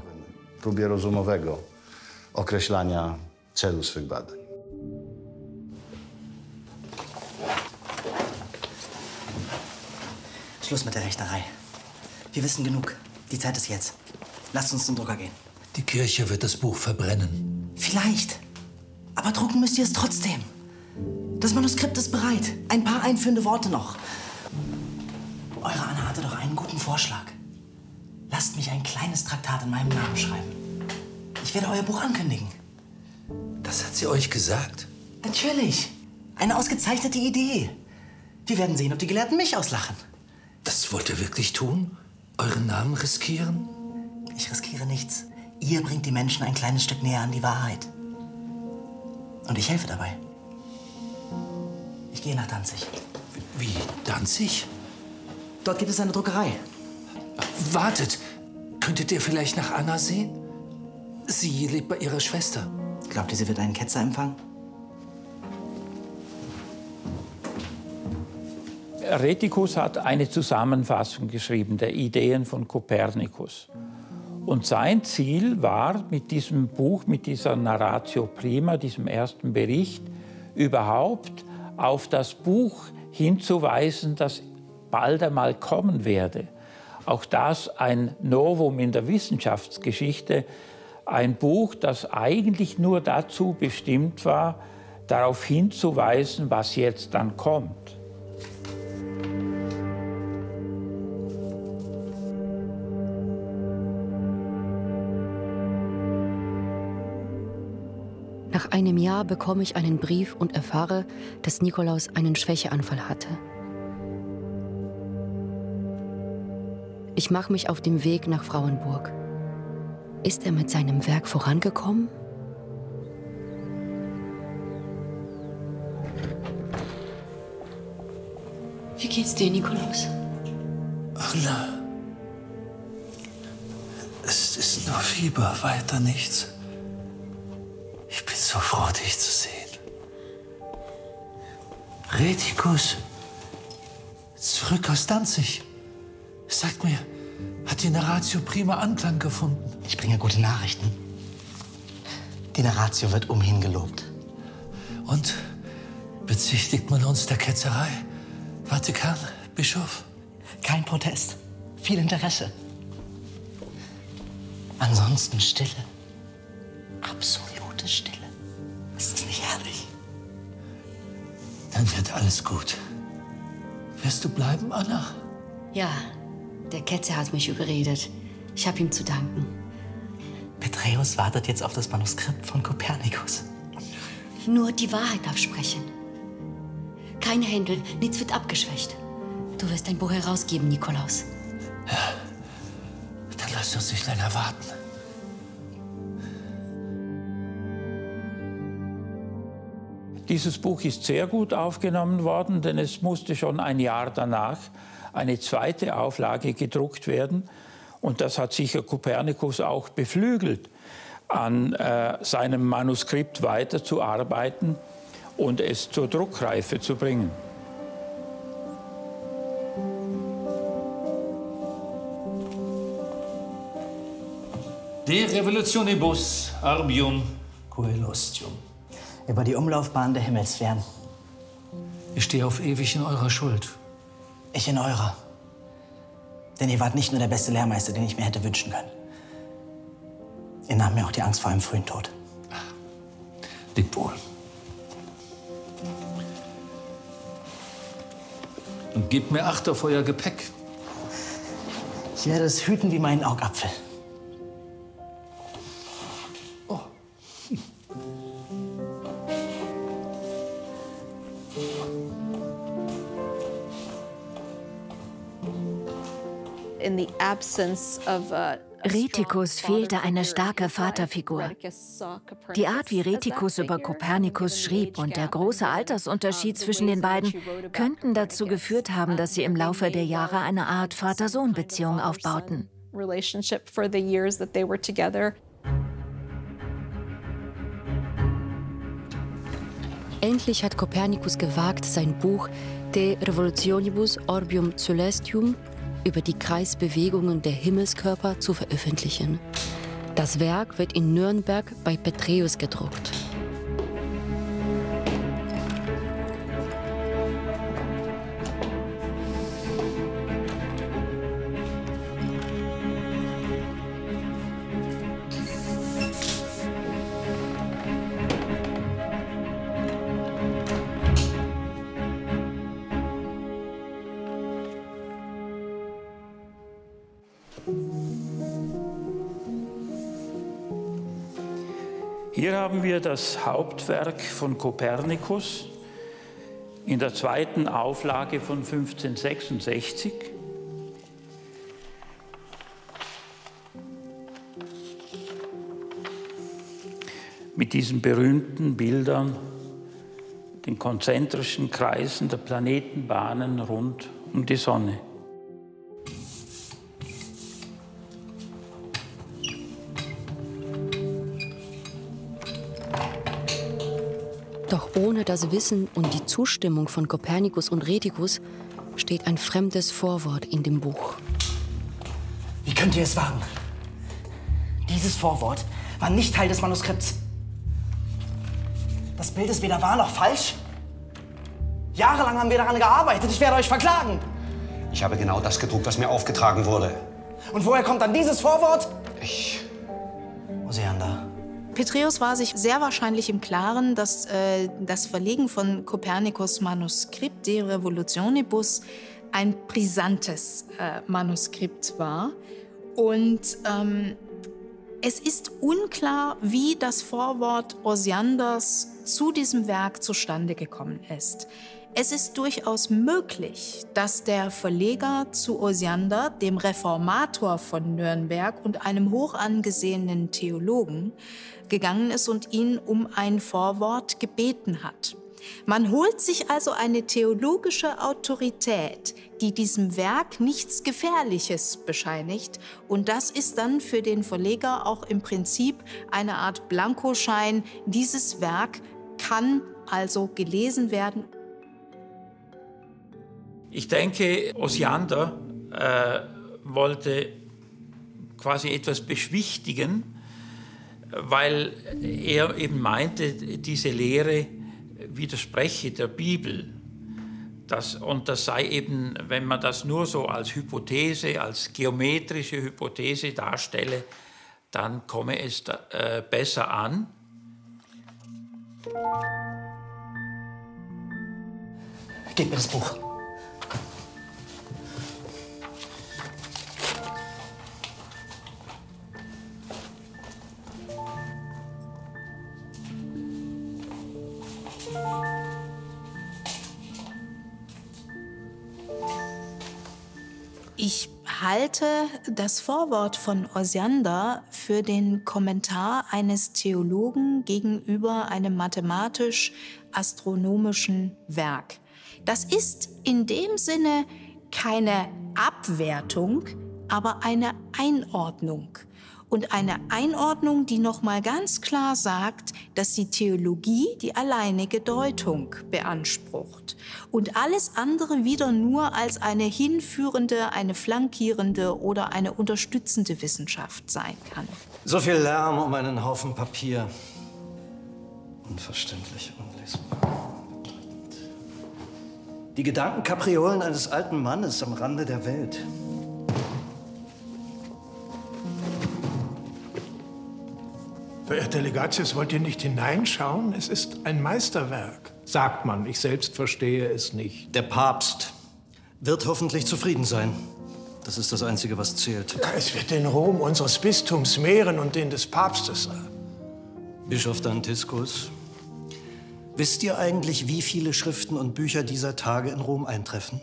Schluss mit der Rechnerei. Wir wissen genug. Die Zeit ist jetzt. Lasst uns zum Drucker gehen. Die Kirche wird das Buch verbrennen. Vielleicht. Aber drucken müsst ihr es trotzdem. Das Manuskript ist bereit. Ein paar einführende Worte noch. Eure Anna hatte doch einen guten Vorschlag. Lasst mich ein kleines Traktat in meinem Namen schreiben. Ich werde euer Buch ankündigen. Das hat sie euch gesagt? Natürlich. Eine ausgezeichnete Idee. Wir werden sehen, ob die Gelehrten mich auslachen. Das wollt ihr wirklich tun? Euren Namen riskieren? Ich riskiere nichts. Ihr bringt die Menschen ein kleines Stück näher an die Wahrheit. Und ich helfe dabei. Ich gehe nach Danzig. Wie, Danzig? Dort gibt es eine Druckerei. Wartet! Könntet ihr vielleicht nach Anna sehen? Sie lebt bei ihrer Schwester. Glaubt ihr, sie wird einen Ketzer empfangen? Retikus hat eine Zusammenfassung geschrieben der Ideen von Kopernikus. Und sein Ziel war mit diesem Buch, mit dieser Narratio Prima, diesem ersten Bericht, überhaupt auf das Buch hinzuweisen, das bald einmal kommen werde. Auch das ein Novum in der Wissenschaftsgeschichte, ein Buch, das eigentlich nur dazu bestimmt war, darauf hinzuweisen, was jetzt dann kommt. Nach einem Jahr bekomme ich einen Brief und erfahre, dass Nikolaus einen Schwächeanfall hatte. Ich mache mich auf dem Weg nach Frauenburg. Ist er mit seinem Werk vorangekommen? Wie geht's dir, Nikolaus? Anna. Es ist nur Fieber, weiter nichts. Ich bin so froh, dich zu sehen. Retikus, zurück aus Danzig. Sagt mir, hat die Narratio prima Anklang gefunden? Ich bringe gute Nachrichten. Die Narratio wird umhin gelobt. Und bezichtigt man uns der Ketzerei? Vatikan, Bischof? Kein Protest. Viel Interesse. Ansonsten Stille. Absolute Stille. Ist das nicht herrlich? Dann wird alles gut. Wirst du bleiben, Anna? Ja, der Ketzer hat mich überredet. Ich habe ihm zu danken. Peträus wartet jetzt auf das Manuskript von Kopernikus. Nur die Wahrheit darf sprechen. Keine Händel, nichts wird abgeschwächt. Du wirst dein Buch herausgeben, Nikolaus. Ja, dann lass uns nicht länger warten. Dieses Buch ist sehr gut aufgenommen worden, denn es musste schon ein Jahr danach eine zweite Auflage gedruckt werden. Und das hat sicher Kopernikus auch beflügelt, an äh, seinem Manuskript weiterzuarbeiten und es zur Druckreife zu bringen. De revolutionibus arbium coelostium. Über die Umlaufbahn der Himmelsfern. Ich stehe auf ewig in eurer Schuld. Ich in eurer. Denn ihr wart nicht nur der beste Lehrmeister, den ich mir hätte wünschen können. Ihr nahmt mir auch die Angst vor einem frühen Tod. Leb wohl. Und gebt mir Acht auf euer Gepäck. Ich werde es hüten wie meinen Augapfel. Retikus fehlte eine starke Vaterfigur. Die Art, wie Retikus über Kopernikus schrieb und der große Altersunterschied zwischen den beiden könnten dazu geführt haben, dass sie im Laufe der Jahre eine Art Vater-Sohn-Beziehung aufbauten. Endlich hat Kopernikus gewagt, sein Buch De Revolutionibus Orbium Celestium über die Kreisbewegungen der Himmelskörper zu veröffentlichen. Das Werk wird in Nürnberg bei Petreus gedruckt. Hier haben wir das Hauptwerk von Kopernikus in der zweiten Auflage von 1566. Mit diesen berühmten Bildern, den konzentrischen Kreisen der Planetenbahnen rund um die Sonne. Das Wissen und die Zustimmung von Kopernikus und Retikus steht ein fremdes Vorwort in dem Buch. Wie könnt ihr es wagen? Dieses Vorwort war nicht Teil des Manuskripts. Das Bild ist weder wahr noch falsch. Jahrelang haben wir daran gearbeitet. Ich werde euch verklagen. Ich habe genau das gedruckt, was mir aufgetragen wurde. Und woher kommt dann dieses Vorwort? Petreus war sich sehr wahrscheinlich im Klaren, dass äh, das Verlegen von Kopernikus Manuskript De Revolutionibus ein brisantes äh, Manuskript war. Und ähm, es ist unklar, wie das Vorwort Osianders zu diesem Werk zustande gekommen ist. Es ist durchaus möglich, dass der Verleger zu Osiander, dem Reformator von Nürnberg und einem hoch angesehenen Theologen, gegangen ist und ihn um ein Vorwort gebeten hat. Man holt sich also eine theologische Autorität, die diesem Werk nichts Gefährliches bescheinigt. Und das ist dann für den Verleger auch im Prinzip eine Art Blankoschein. Dieses Werk kann also gelesen werden. Ich denke, Osiander äh, wollte quasi etwas beschwichtigen, weil er eben meinte, diese Lehre widerspreche der Bibel. Das, und das sei eben, wenn man das nur so als Hypothese, als geometrische Hypothese darstelle, dann komme es da, äh, besser an. Gib mir das Buch. Ich halte das Vorwort von Osiander für den Kommentar eines Theologen gegenüber einem mathematisch-astronomischen Werk. Das ist in dem Sinne keine Abwertung, aber eine Einordnung. Und eine Einordnung, die nochmal ganz klar sagt, dass die Theologie die alleinige Deutung beansprucht und alles andere wieder nur als eine hinführende, eine flankierende oder eine unterstützende Wissenschaft sein kann. So viel Lärm um einen Haufen Papier. Unverständlich, unlesbar. Die Gedankenkapriolen eines alten Mannes am Rande der Welt. Verehrter Legatius, wollt ihr nicht hineinschauen? Es ist ein Meisterwerk, sagt man. Ich selbst verstehe es nicht. Der Papst wird hoffentlich zufrieden sein. Das ist das Einzige, was zählt. Es wird den Ruhm unseres Bistums mehren und den des Papstes. Bischof Dantiskus, wisst ihr eigentlich, wie viele Schriften und Bücher dieser Tage in Rom eintreffen?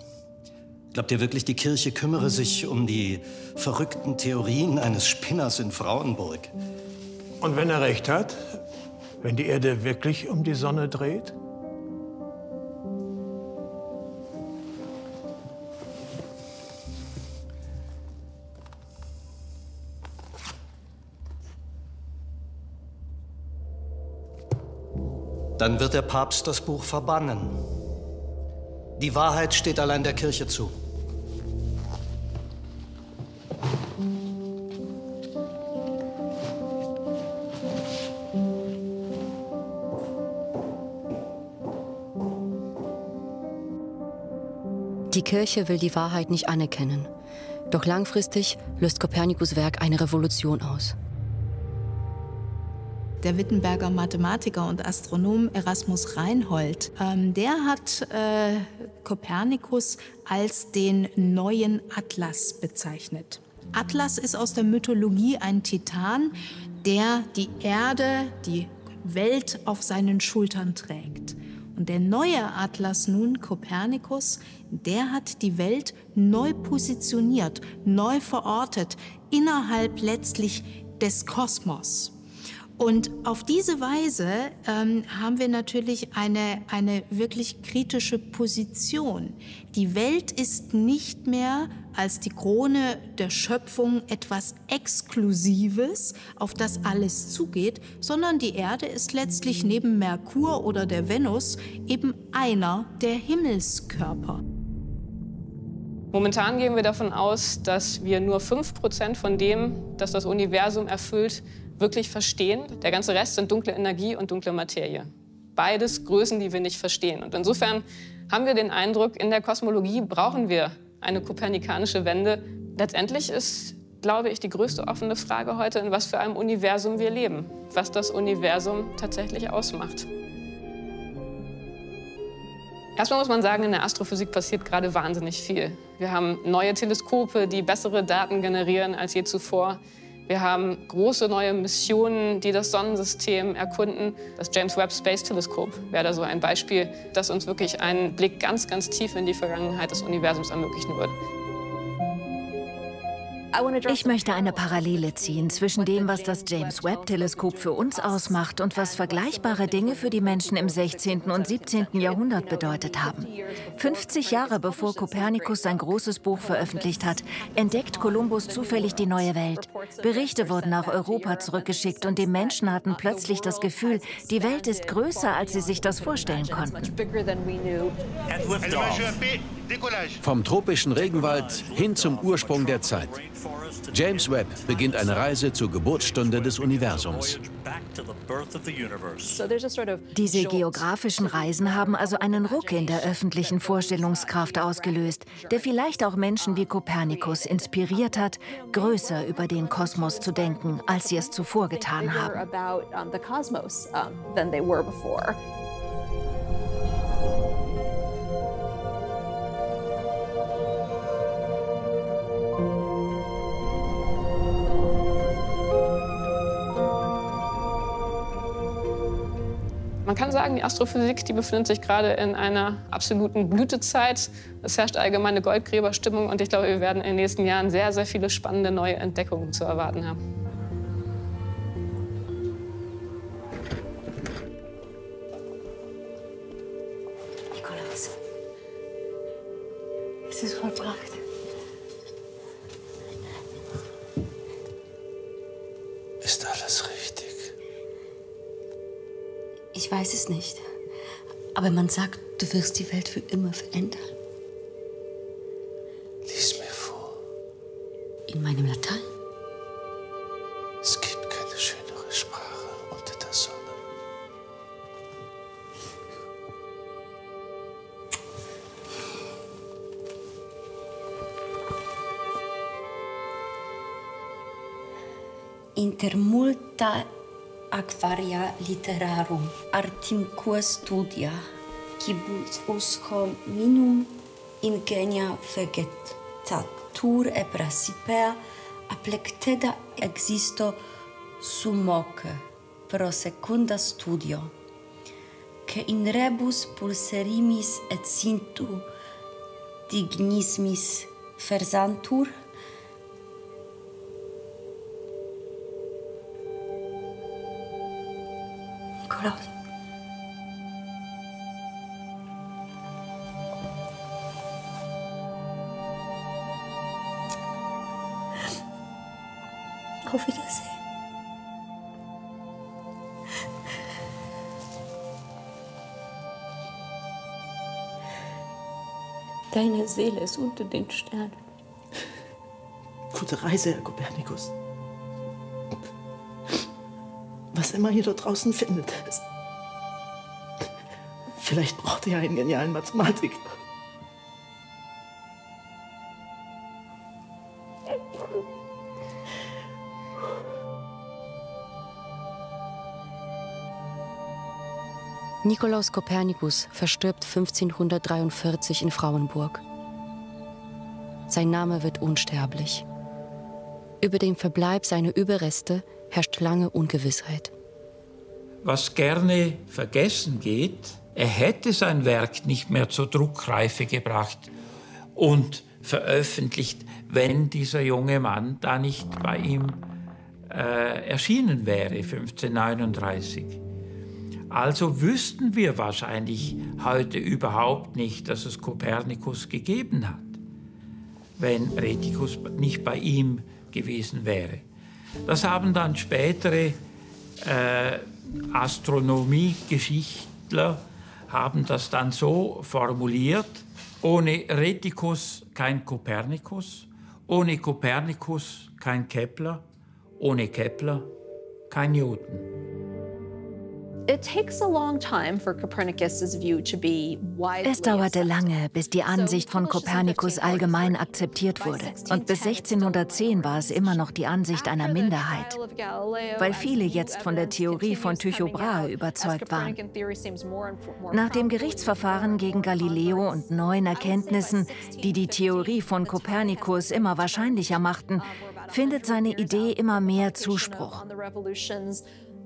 Glaubt ihr wirklich, die Kirche kümmere sich um die verrückten Theorien eines Spinners in Frauenburg? Und wenn er recht hat, wenn die Erde wirklich um die Sonne dreht? Dann wird der Papst das Buch verbannen. Die Wahrheit steht allein der Kirche zu. Die Kirche will die Wahrheit nicht anerkennen. Doch langfristig löst Kopernikus Werk eine Revolution aus. Der Wittenberger Mathematiker und Astronom Erasmus Reinhold, ähm, der hat äh, Kopernikus als den neuen Atlas bezeichnet. Atlas ist aus der Mythologie ein Titan, der die Erde, die Welt auf seinen Schultern trägt. Und der neue Atlas nun, Kopernikus, der hat die Welt neu positioniert, neu verortet, innerhalb letztlich des Kosmos. Und auf diese Weise ähm, haben wir natürlich eine, eine wirklich kritische Position. Die Welt ist nicht mehr als die Krone der Schöpfung etwas Exklusives, auf das alles zugeht, sondern die Erde ist letztlich neben Merkur oder der Venus eben einer der Himmelskörper. Momentan gehen wir davon aus, dass wir nur 5% von dem, das das Universum erfüllt, wirklich verstehen. Der ganze Rest sind dunkle Energie und dunkle Materie. Beides Größen, die wir nicht verstehen. Und insofern haben wir den Eindruck, in der Kosmologie brauchen wir eine kopernikanische Wende. Letztendlich ist, glaube ich, die größte offene Frage heute, in was für einem Universum wir leben, was das Universum tatsächlich ausmacht. Erstmal muss man sagen, in der Astrophysik passiert gerade wahnsinnig viel. Wir haben neue Teleskope, die bessere Daten generieren als je zuvor. Wir haben große neue Missionen, die das Sonnensystem erkunden. Das James Webb Space Telescope wäre da so ein Beispiel, das uns wirklich einen Blick ganz, ganz tief in die Vergangenheit des Universums ermöglichen würde. Ich möchte eine Parallele ziehen zwischen dem, was das James Webb-Teleskop für uns ausmacht und was vergleichbare Dinge für die Menschen im 16. und 17. Jahrhundert bedeutet haben. 50 Jahre bevor Kopernikus sein großes Buch veröffentlicht hat, entdeckt Kolumbus zufällig die neue Welt. Berichte wurden nach Europa zurückgeschickt und die Menschen hatten plötzlich das Gefühl, die Welt ist größer, als sie sich das vorstellen konnten. Vom tropischen Regenwald hin zum Ursprung der Zeit. James Webb beginnt eine Reise zur Geburtsstunde des Universums. Diese geografischen Reisen haben also einen Ruck in der öffentlichen Vorstellungskraft ausgelöst, der vielleicht auch Menschen wie Kopernikus inspiriert hat, größer über den Kosmos zu denken, als sie es zuvor getan haben. Man kann sagen, die Astrophysik die befindet sich gerade in einer absoluten Blütezeit. Es herrscht allgemeine Goldgräberstimmung und ich glaube, wir werden in den nächsten Jahren sehr, sehr viele spannende neue Entdeckungen zu erwarten haben. Nikolaus, es ist vollbracht. Ist alles richtig? Ich weiß es nicht. Aber man sagt, du wirst die Welt für immer verändern. Lies mir vor. In meinem Latein? Es gibt keine schönere Sprache unter der Sonne. Inter multa aquaria literarum artimque studia quibus usco minum ingenia vegetatur e brasipea aplecteda existo sumoque pro secunda studio che in rebus pulserimis et sintu dignismis versantur Deine Seele ist unter den Sternen. Gute Reise, Herr Kopernikus. Was immer ihr dort draußen findet. Vielleicht braucht ihr einen genialen Mathematiker. Nikolaus Kopernikus verstirbt 1543 in Frauenburg. Sein Name wird unsterblich. Über den Verbleib seiner Überreste herrscht lange Ungewissheit. Was gerne vergessen geht, er hätte sein Werk nicht mehr zur Druckreife gebracht und veröffentlicht, wenn dieser junge Mann da nicht bei ihm äh, erschienen wäre, 1539. Also wüssten wir wahrscheinlich heute überhaupt nicht, dass es Kopernikus gegeben hat, wenn Retikus nicht bei ihm gewesen wäre. Das haben dann spätere äh, Astronomiegeschichtler haben das dann so formuliert, ohne Retikus kein Kopernikus, ohne Kopernikus kein Kepler, ohne Kepler kein Newton. Es dauerte lange, bis die Ansicht von Kopernikus allgemein akzeptiert wurde. Und bis 1610 war es immer noch die Ansicht einer Minderheit, weil viele jetzt von der Theorie von Tycho Brahe überzeugt waren. Nach dem Gerichtsverfahren gegen Galileo und neuen Erkenntnissen, die die Theorie von Kopernikus immer wahrscheinlicher machten, findet seine Idee immer mehr Zuspruch.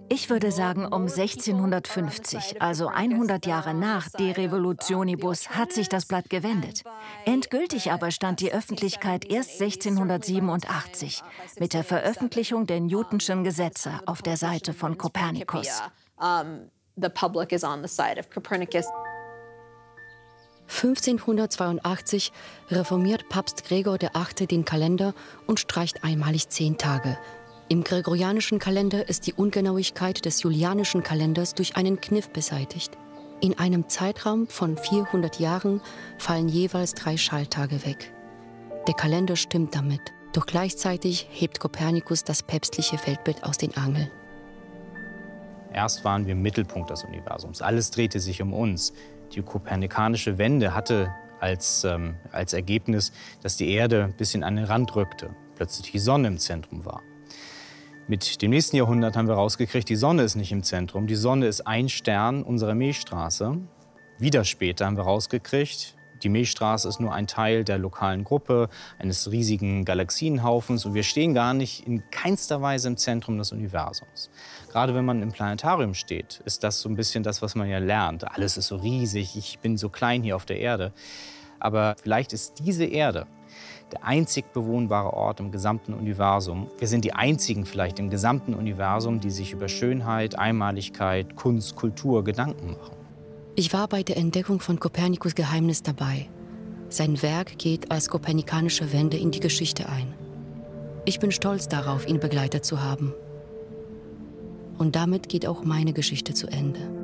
Ich würde sagen, um 1650, also 100 Jahre nach De Revolutionibus, hat sich das Blatt gewendet. Endgültig aber stand die Öffentlichkeit erst 1687 mit der Veröffentlichung der Newtonschen Gesetze auf der Seite von Kopernikus. 1582 reformiert Papst Gregor VIII. den Kalender und streicht einmalig zehn Tage, im gregorianischen Kalender ist die Ungenauigkeit des julianischen Kalenders durch einen Kniff beseitigt. In einem Zeitraum von 400 Jahren fallen jeweils drei Schalltage weg. Der Kalender stimmt damit, doch gleichzeitig hebt Kopernikus das päpstliche Weltbild aus den Angeln. Erst waren wir im Mittelpunkt des Universums. Alles drehte sich um uns. Die kopernikanische Wende hatte als, ähm, als Ergebnis, dass die Erde bis in einen Rand rückte, plötzlich die Sonne im Zentrum war. Mit dem nächsten Jahrhundert haben wir rausgekriegt, die Sonne ist nicht im Zentrum. Die Sonne ist ein Stern unserer Milchstraße. Wieder später haben wir rausgekriegt, die Milchstraße ist nur ein Teil der lokalen Gruppe, eines riesigen Galaxienhaufens und wir stehen gar nicht in keinster Weise im Zentrum des Universums. Gerade wenn man im Planetarium steht, ist das so ein bisschen das, was man ja lernt. Alles ist so riesig, ich bin so klein hier auf der Erde. Aber vielleicht ist diese Erde der einzig bewohnbare Ort im gesamten Universum. Wir sind die einzigen vielleicht im gesamten Universum, die sich über Schönheit, Einmaligkeit, Kunst, Kultur Gedanken machen. Ich war bei der Entdeckung von Kopernikus Geheimnis dabei. Sein Werk geht als kopernikanische Wende in die Geschichte ein. Ich bin stolz darauf, ihn begleitet zu haben. Und damit geht auch meine Geschichte zu Ende.